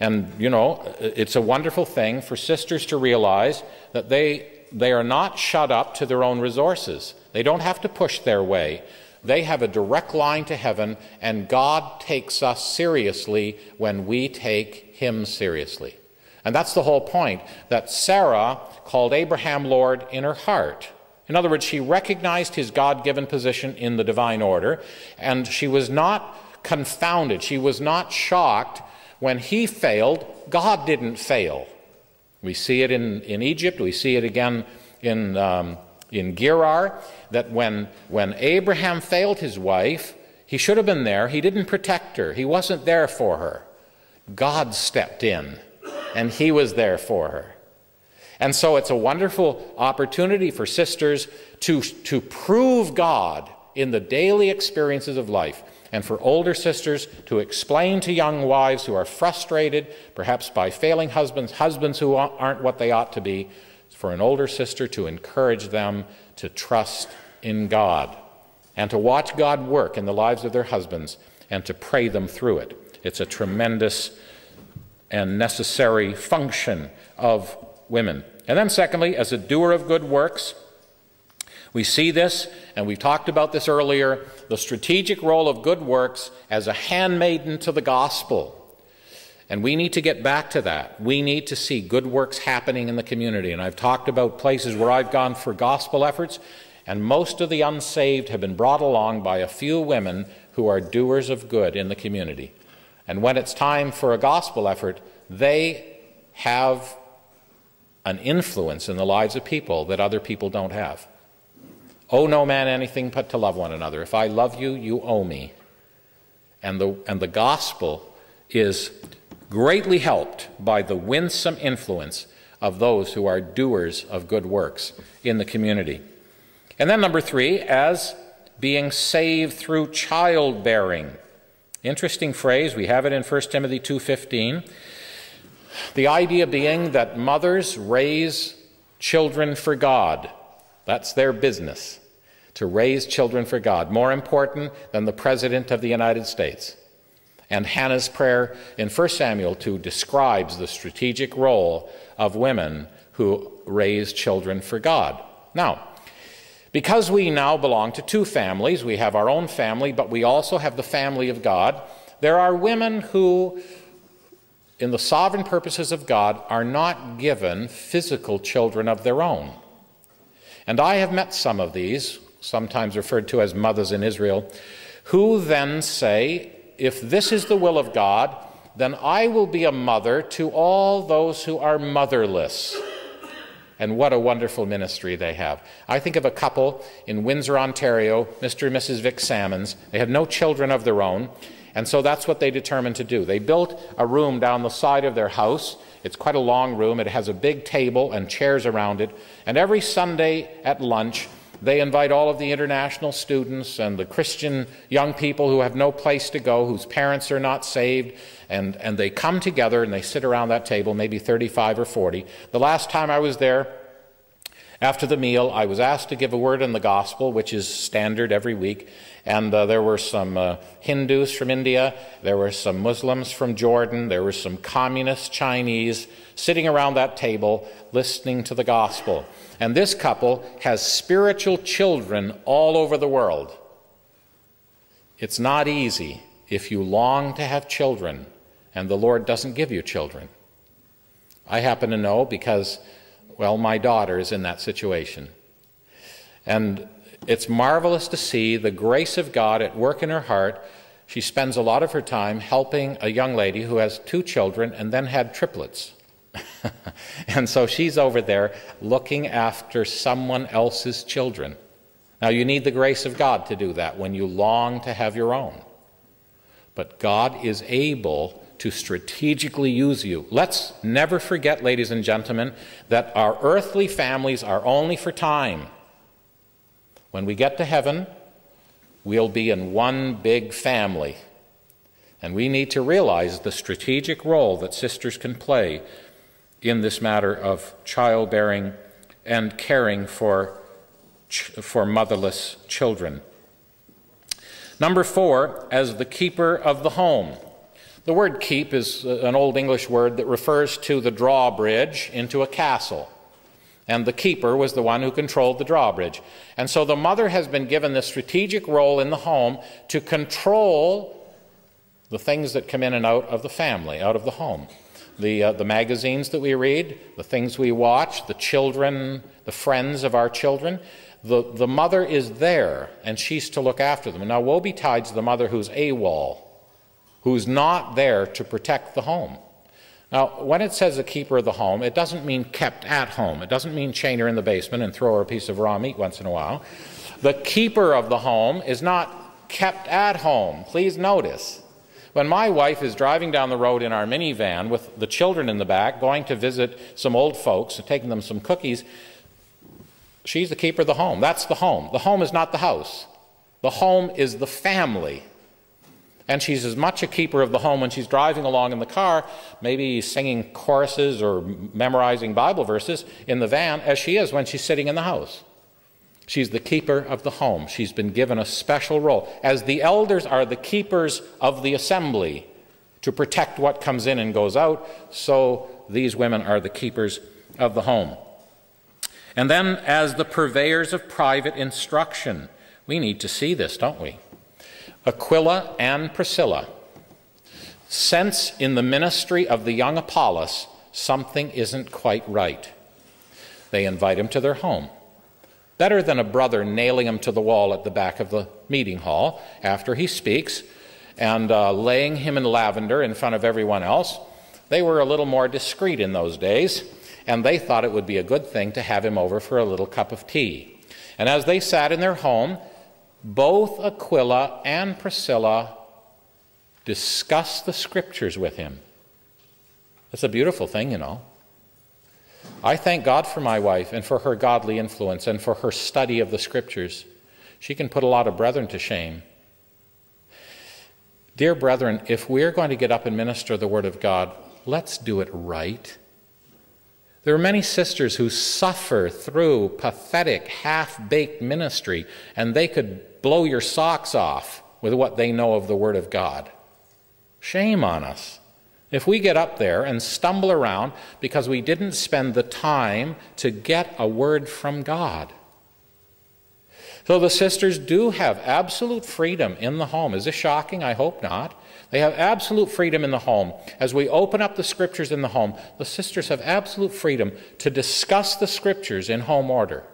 And, you know, it's a wonderful thing for sisters to realize that they they are not shut up to their own resources. They don't have to push their way. They have a direct line to heaven, and God takes us seriously when we take Him seriously. And that's the whole point that Sarah called Abraham Lord in her heart. In other words, she recognized his God given position in the divine order, and she was not confounded. She was not shocked when he failed. God didn't fail. We see it in, in Egypt, we see it again in, um, in Gerar, that when, when Abraham failed his wife, he should have been there. He didn't protect her, he wasn't there for her. God stepped in, and he was there for her. And so it's a wonderful opportunity for sisters to, to prove God in the daily experiences of life and for older sisters to explain to young wives who are frustrated, perhaps by failing husbands, husbands who aren't what they ought to be, for an older sister to encourage them to trust in God and to watch God work in the lives of their husbands and to pray them through it. It's a tremendous and necessary function of women. And then, secondly, as a doer of good works, we see this, and we talked about this earlier, the strategic role of good works as a handmaiden to the gospel. And we need to get back to that. We need to see good works happening in the community. And I've talked about places where I've gone for gospel efforts, and most of the unsaved have been brought along by a few women who are doers of good in the community. And when it's time for a gospel effort, they have an influence in the lives of people that other people don't have. Owe no man anything but to love one another. If I love you, you owe me. And the, and the gospel is greatly helped by the winsome influence of those who are doers of good works in the community. And then, number three, as being saved through childbearing. Interesting phrase. We have it in 1 Timothy 2:15. The idea being that mothers raise children for God. That's their business, to raise children for God, more important than the President of the United States. And Hannah's prayer in 1 Samuel 2 describes the strategic role of women who raise children for God. Now, because we now belong to two families, we have our own family, but we also have the family of God, there are women who in the sovereign purposes of God, are not given physical children of their own. And I have met some of these, sometimes referred to as mothers in Israel, who then say, if this is the will of God, then I will be a mother to all those who are motherless. And what a wonderful ministry they have. I think of a couple in Windsor, Ontario, Mr. and Mrs. Vic Salmons. They had no children of their own. And so that's what they determined to do. They built a room down the side of their house. It's quite a long room. It has a big table and chairs around it. And every Sunday at lunch, they invite all of the international students and the Christian young people who have no place to go, whose parents are not saved, and, and they come together and they sit around that table, maybe 35 or 40. The last time I was there, after the meal, I was asked to give a word in the gospel, which is standard every week. And uh, there were some uh, Hindus from India, there were some Muslims from Jordan, there were some communist Chinese sitting around that table listening to the gospel. And this couple has spiritual children all over the world. It's not easy if you long to have children and the Lord doesn't give you children. I happen to know because well, my daughter is in that situation. And it's marvelous to see the grace of God at work in her heart. She spends a lot of her time helping a young lady who has two children and then had triplets. and so she's over there looking after someone else's children. Now, you need the grace of God to do that when you long to have your own. But God is able to strategically use you. Let's never forget, ladies and gentlemen, that our earthly families are only for time. When we get to heaven, we'll be in one big family. And we need to realize the strategic role that sisters can play in this matter of childbearing and caring for, for motherless children. Number four, as the keeper of the home. The word keep is an Old English word that refers to the drawbridge into a castle. And the keeper was the one who controlled the drawbridge. And so the mother has been given the strategic role in the home to control the things that come in and out of the family, out of the home. The, uh, the magazines that we read, the things we watch, the children, the friends of our children. The, the mother is there, and she's to look after them. Now, woe betides the mother who's AWOL who's not there to protect the home. Now, when it says a keeper of the home, it doesn't mean kept at home. It doesn't mean chain her in the basement and throw her a piece of raw meat once in a while. The keeper of the home is not kept at home. Please notice. When my wife is driving down the road in our minivan with the children in the back, going to visit some old folks and taking them some cookies, she's the keeper of the home. That's the home. The home is not the house. The home is the family. And she's as much a keeper of the home when she's driving along in the car, maybe singing choruses or memorizing Bible verses in the van, as she is when she's sitting in the house. She's the keeper of the home. She's been given a special role. As the elders are the keepers of the assembly to protect what comes in and goes out, so these women are the keepers of the home. And then, as the purveyors of private instruction, we need to see this, don't we? Aquila and Priscilla sense in the ministry of the young Apollos something isn't quite right. They invite him to their home. Better than a brother nailing him to the wall at the back of the meeting hall after he speaks and uh, laying him in lavender in front of everyone else. They were a little more discreet in those days, and they thought it would be a good thing to have him over for a little cup of tea. And as they sat in their home, both Aquila and Priscilla discussed the scriptures with him. That's a beautiful thing, you know. I thank God for my wife and for her godly influence and for her study of the scriptures. She can put a lot of brethren to shame. Dear brethren, if we're going to get up and minister the Word of God, let's do it right. There are many sisters who suffer through pathetic, half baked ministry, and they could blow your socks off with what they know of the Word of God. Shame on us. If we get up there and stumble around because we didn't spend the time to get a word from God. So the sisters do have absolute freedom in the home. Is this shocking? I hope not. They have absolute freedom in the home. As we open up the scriptures in the home, the sisters have absolute freedom to discuss the scriptures in home order.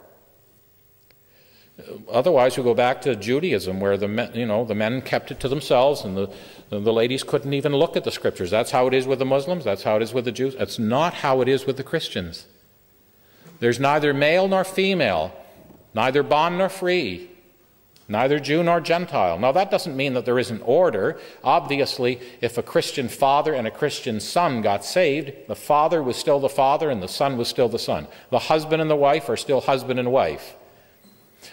Otherwise, we go back to Judaism, where the men, you know the men kept it to themselves, and the the ladies couldn't even look at the scriptures. That's how it is with the Muslims. That's how it is with the Jews. That's not how it is with the Christians. There's neither male nor female, neither bond nor free, neither Jew nor Gentile. Now, that doesn't mean that there isn't order. Obviously, if a Christian father and a Christian son got saved, the father was still the father and the son was still the son. The husband and the wife are still husband and wife.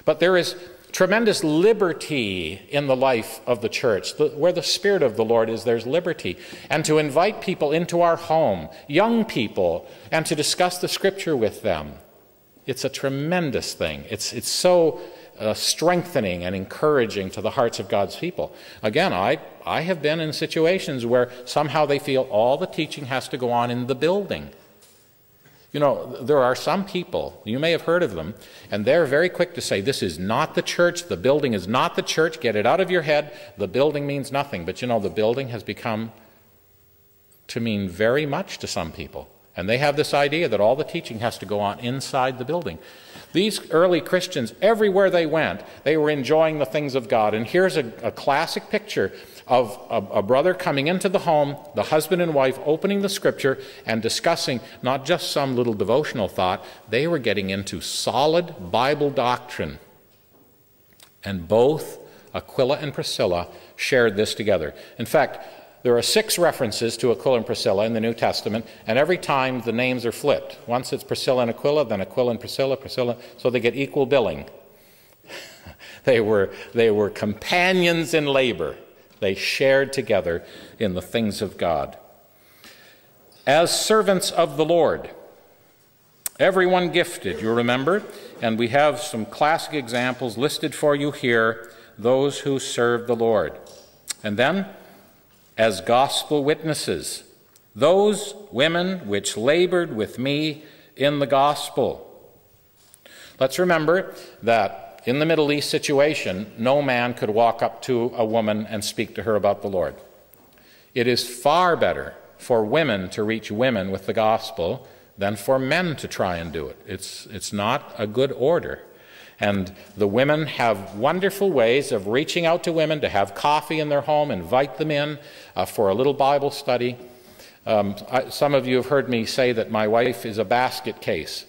But there is tremendous liberty in the life of the church. The, where the Spirit of the Lord is, there's liberty. And to invite people into our home, young people, and to discuss the Scripture with them. It's a tremendous thing. It's, it's so uh, strengthening and encouraging to the hearts of God's people. Again, I, I have been in situations where somehow they feel all the teaching has to go on in the building. You know, there are some people, you may have heard of them, and they're very quick to say, This is not the church, the building is not the church, get it out of your head, the building means nothing. But you know, the building has become to mean very much to some people. And they have this idea that all the teaching has to go on inside the building. These early Christians, everywhere they went, they were enjoying the things of God. And here's a, a classic picture of a, a, brother coming into the home, the husband and wife opening the scripture and discussing not just some little devotional thought, they were getting into solid Bible doctrine. And both Aquila and Priscilla shared this together. In fact, there are six references to Aquila and Priscilla in the New Testament, and every time the names are flipped. Once it's Priscilla and Aquila, then Aquila and Priscilla, Priscilla, so they get equal billing. they, were, they were companions in labor. They shared together in the things of God. As servants of the Lord, everyone gifted, you remember? And we have some classic examples listed for you here those who serve the Lord. And then, as gospel witnesses, those women which labored with me in the gospel. Let's remember that in the Middle East situation, no man could walk up to a woman and speak to her about the Lord. It is far better for women to reach women with the gospel than for men to try and do it. It's, it's not a good order. And the women have wonderful ways of reaching out to women to have coffee in their home, invite them in uh, for a little Bible study. Um, I, some of you have heard me say that my wife is a basket case.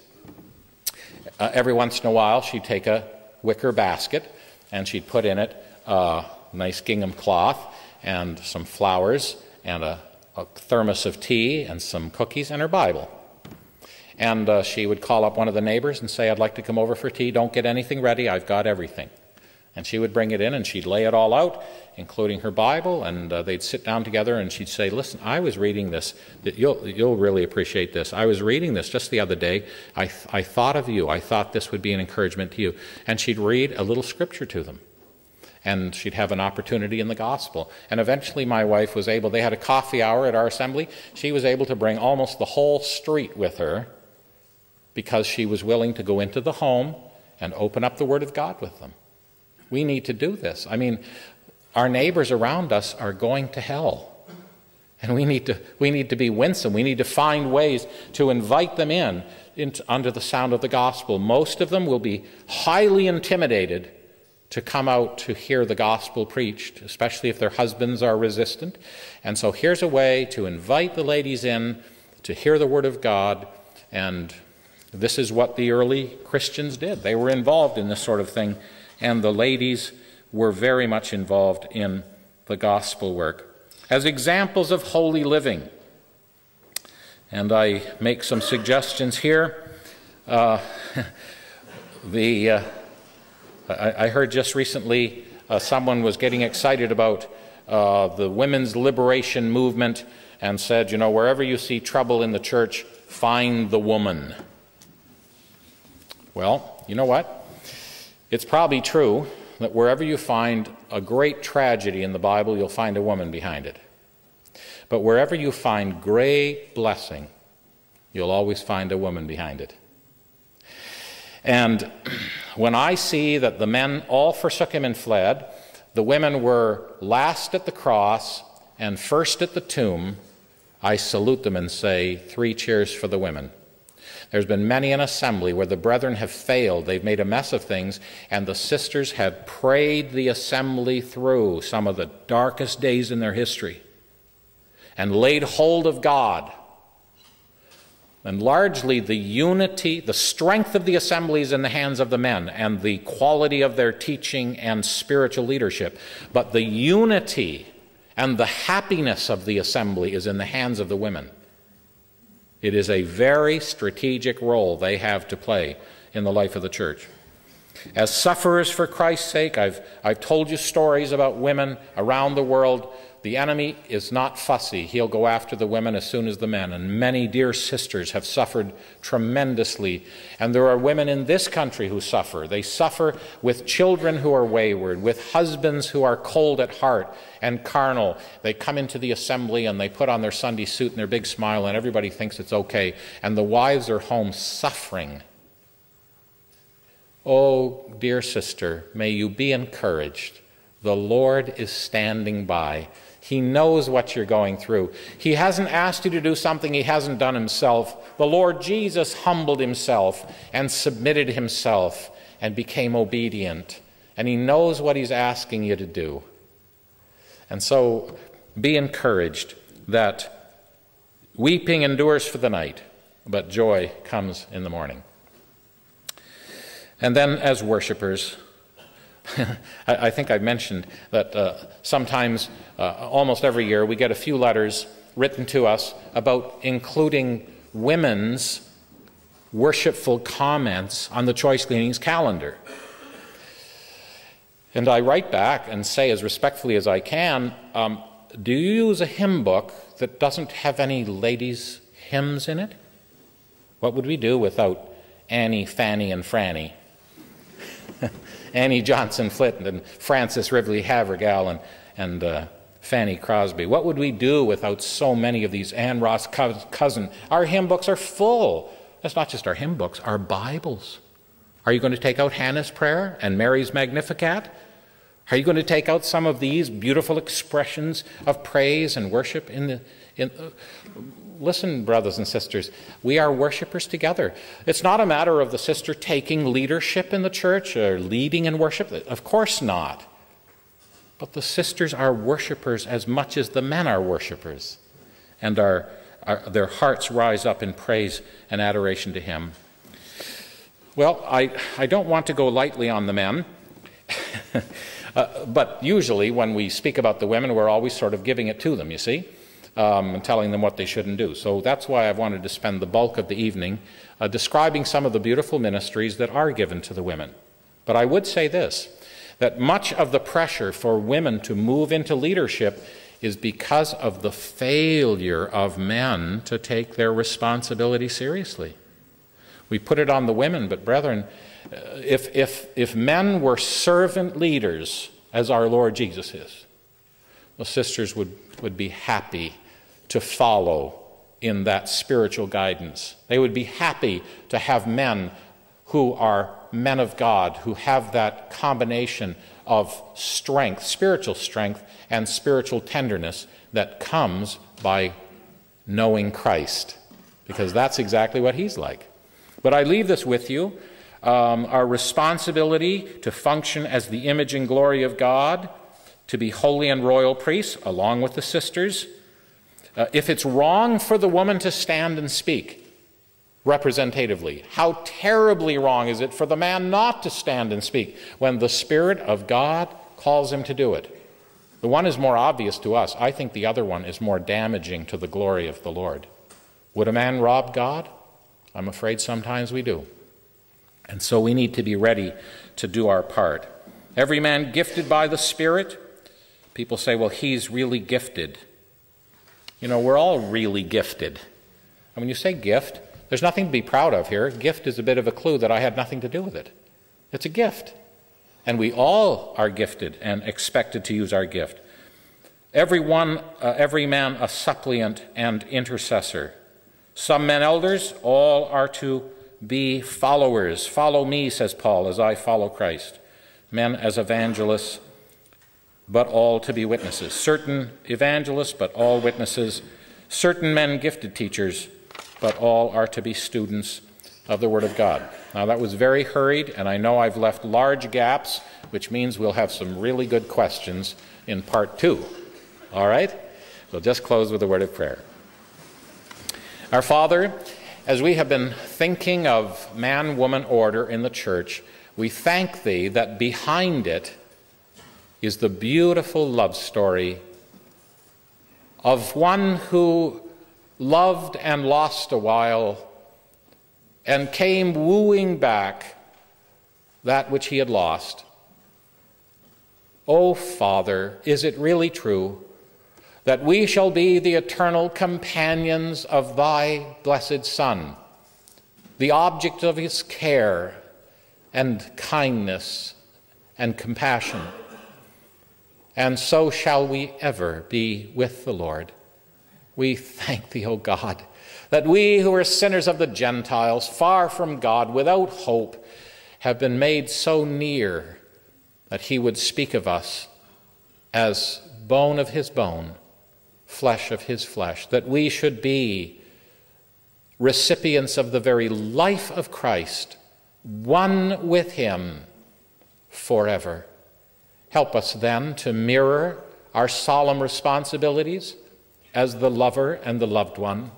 Uh, every once in a while, she'd take a wicker basket, and she'd put in it a nice gingham cloth and some flowers and a, a thermos of tea and some cookies and her Bible. And uh, she would call up one of the neighbors and say, I'd like to come over for tea. Don't get anything ready. I've got everything. And she would bring it in and she'd lay it all out, including her Bible, and uh, they'd sit down together and she'd say, Listen, I was reading this. You'll, you'll really appreciate this. I was reading this just the other day. I, th- I thought of you. I thought this would be an encouragement to you. And she'd read a little scripture to them. And she'd have an opportunity in the gospel. And eventually, my wife was able, they had a coffee hour at our assembly. She was able to bring almost the whole street with her because she was willing to go into the home and open up the Word of God with them. We need to do this. I mean, our neighbors around us are going to hell. And we need to, we need to be winsome. We need to find ways to invite them in into, under the sound of the gospel. Most of them will be highly intimidated to come out to hear the gospel preached, especially if their husbands are resistant. And so here's a way to invite the ladies in to hear the word of God. And this is what the early Christians did. They were involved in this sort of thing, and the ladies were very much involved in the gospel work. As examples of holy living, and I make some suggestions here. Uh, the, uh, I, I, heard just recently uh, someone was getting excited about uh, the women's liberation movement and said, you know, wherever you see trouble in the church, find the woman. Well, you know what? It's probably true that wherever you find a great tragedy in the Bible, you'll find a woman behind it. But wherever you find great blessing, you'll always find a woman behind it. And when I see that the men all forsook him and fled, the women were last at the cross and first at the tomb, I salute them and say, Three cheers for the women. There's been many an assembly where the brethren have failed. They've made a mess of things, and the sisters have prayed the assembly through some of the darkest days in their history and laid hold of God. And largely the unity, the strength of the assemblies in the hands of the men and the quality of their teaching and spiritual leadership. But the unity and the happiness of the assembly is in the hands of the women. It is a very strategic role they have to play in the life of the church. As sufferers for Christ's sake, I've, I've told you stories about women around the world the enemy is not fussy. He'll go after the women as soon as the men. And many dear sisters have suffered tremendously. And there are women in this country who suffer. They suffer with children who are wayward, with husbands who are cold at heart and carnal. They come into the assembly and they put on their Sunday suit and their big smile, and everybody thinks it's okay. And the wives are home suffering. Oh, dear sister, may you be encouraged. The Lord is standing by. He knows what you're going through. He hasn't asked you to do something he hasn't done himself. The Lord Jesus humbled himself and submitted himself and became obedient. And he knows what he's asking you to do. And so be encouraged that weeping endures for the night, but joy comes in the morning. And then, as worshippers, I, think I mentioned that uh, sometimes, uh, almost every year, we get a few letters written to us about including women's worshipful comments on the Choice Gleanings calendar. And I write back and say as respectfully as I can, um, do you use a hymn book that doesn't have any ladies' hymns in it? What would we do without Annie, Fanny, and Franny? Annie Johnson Flint and Frances Ridley Havergal and, and uh, Fanny Crosby. What would we do without so many of these Anne Ross Cousin? Our hymn books are full. That's not just our hymn books, our Bibles. Are you going to take out Hannah's prayer and Mary's Magnificat? Are you going to take out some of these beautiful expressions of praise and worship in the in, uh, listen, brothers and sisters, we are worshipers together. It's not a matter of the sister taking leadership in the church or leading in worship. Of course not. But the sisters are worshipers as much as the men are worshipers. And their hearts rise up in praise and adoration to Him. Well, I, I don't want to go lightly on the men. uh, but usually, when we speak about the women, we're always sort of giving it to them, you see? Um, and telling them what they shouldn't do. So that's why I've wanted to spend the bulk of the evening uh, describing some of the beautiful ministries that are given to the women. But I would say this that much of the pressure for women to move into leadership is because of the failure of men to take their responsibility seriously. We put it on the women, but brethren, uh, if, if, if men were servant leaders, as our Lord Jesus is, the sisters would, would be happy to follow in that spiritual guidance. They would be happy to have men who are men of God, who have that combination of strength, spiritual strength, and spiritual tenderness that comes by knowing Christ, because that's exactly what he's like. But I leave this with you um, our responsibility to function as the image and glory of God, to be holy and royal priests, along with the sisters. Uh, if it's wrong for the woman to stand and speak representatively, how terribly wrong is it for the man not to stand and speak when the Spirit of God calls him to do it? The one is more obvious to us. I think the other one is more damaging to the glory of the Lord. Would a man rob God? I'm afraid sometimes we do. And so we need to be ready to do our part. Every man gifted by the Spirit, people say, well, he's really gifted. You know, we're all really gifted. And when you say gift, there's nothing to be proud of here. Gift is a bit of a clue that I had nothing to do with it. It's a gift. And we all are gifted and expected to use our gift. Every one, uh, every man a suppliant and intercessor. Some men elders, all are to be followers. Follow me, says Paul, as I follow Christ. Men as evangelists, but all to be witnesses. Certain evangelists, but all witnesses. Certain men gifted teachers, but all are to be students of the Word of God. Now, that was very hurried, and I know I've left large gaps, which means we'll have some really good questions in part two. All right? We'll just close with a word of prayer. Our Father, as we have been thinking of man woman order in the church, we thank Thee that behind it is the beautiful love story of one who loved and lost a while and came wooing back that which he had lost. O oh, Father, is it really true that we shall be the eternal companions of thy blessed Son, the object of his care and kindness and compassion? And so shall we ever be with the Lord. We thank thee, O God that we who are sinners of the Gentiles, far from God, without hope, have been made so near that he would speak of us as bone of his bone, flesh of his flesh, that we should be recipients of the very life of Christ, one with him forever. Help us then to mirror our solemn responsibilities as the lover and the loved one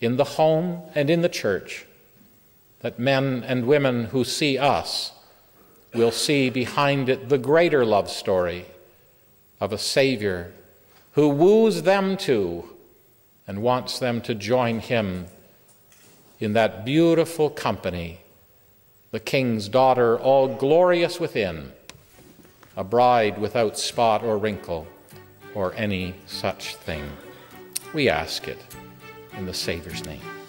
in the home and in the church, that men and women who see us will see behind it the greater love story of a Savior who woos them too and wants them to join him in that beautiful company, the King's daughter, all glorious within, a bride without spot or wrinkle or any such thing. We ask it in the Savior's name.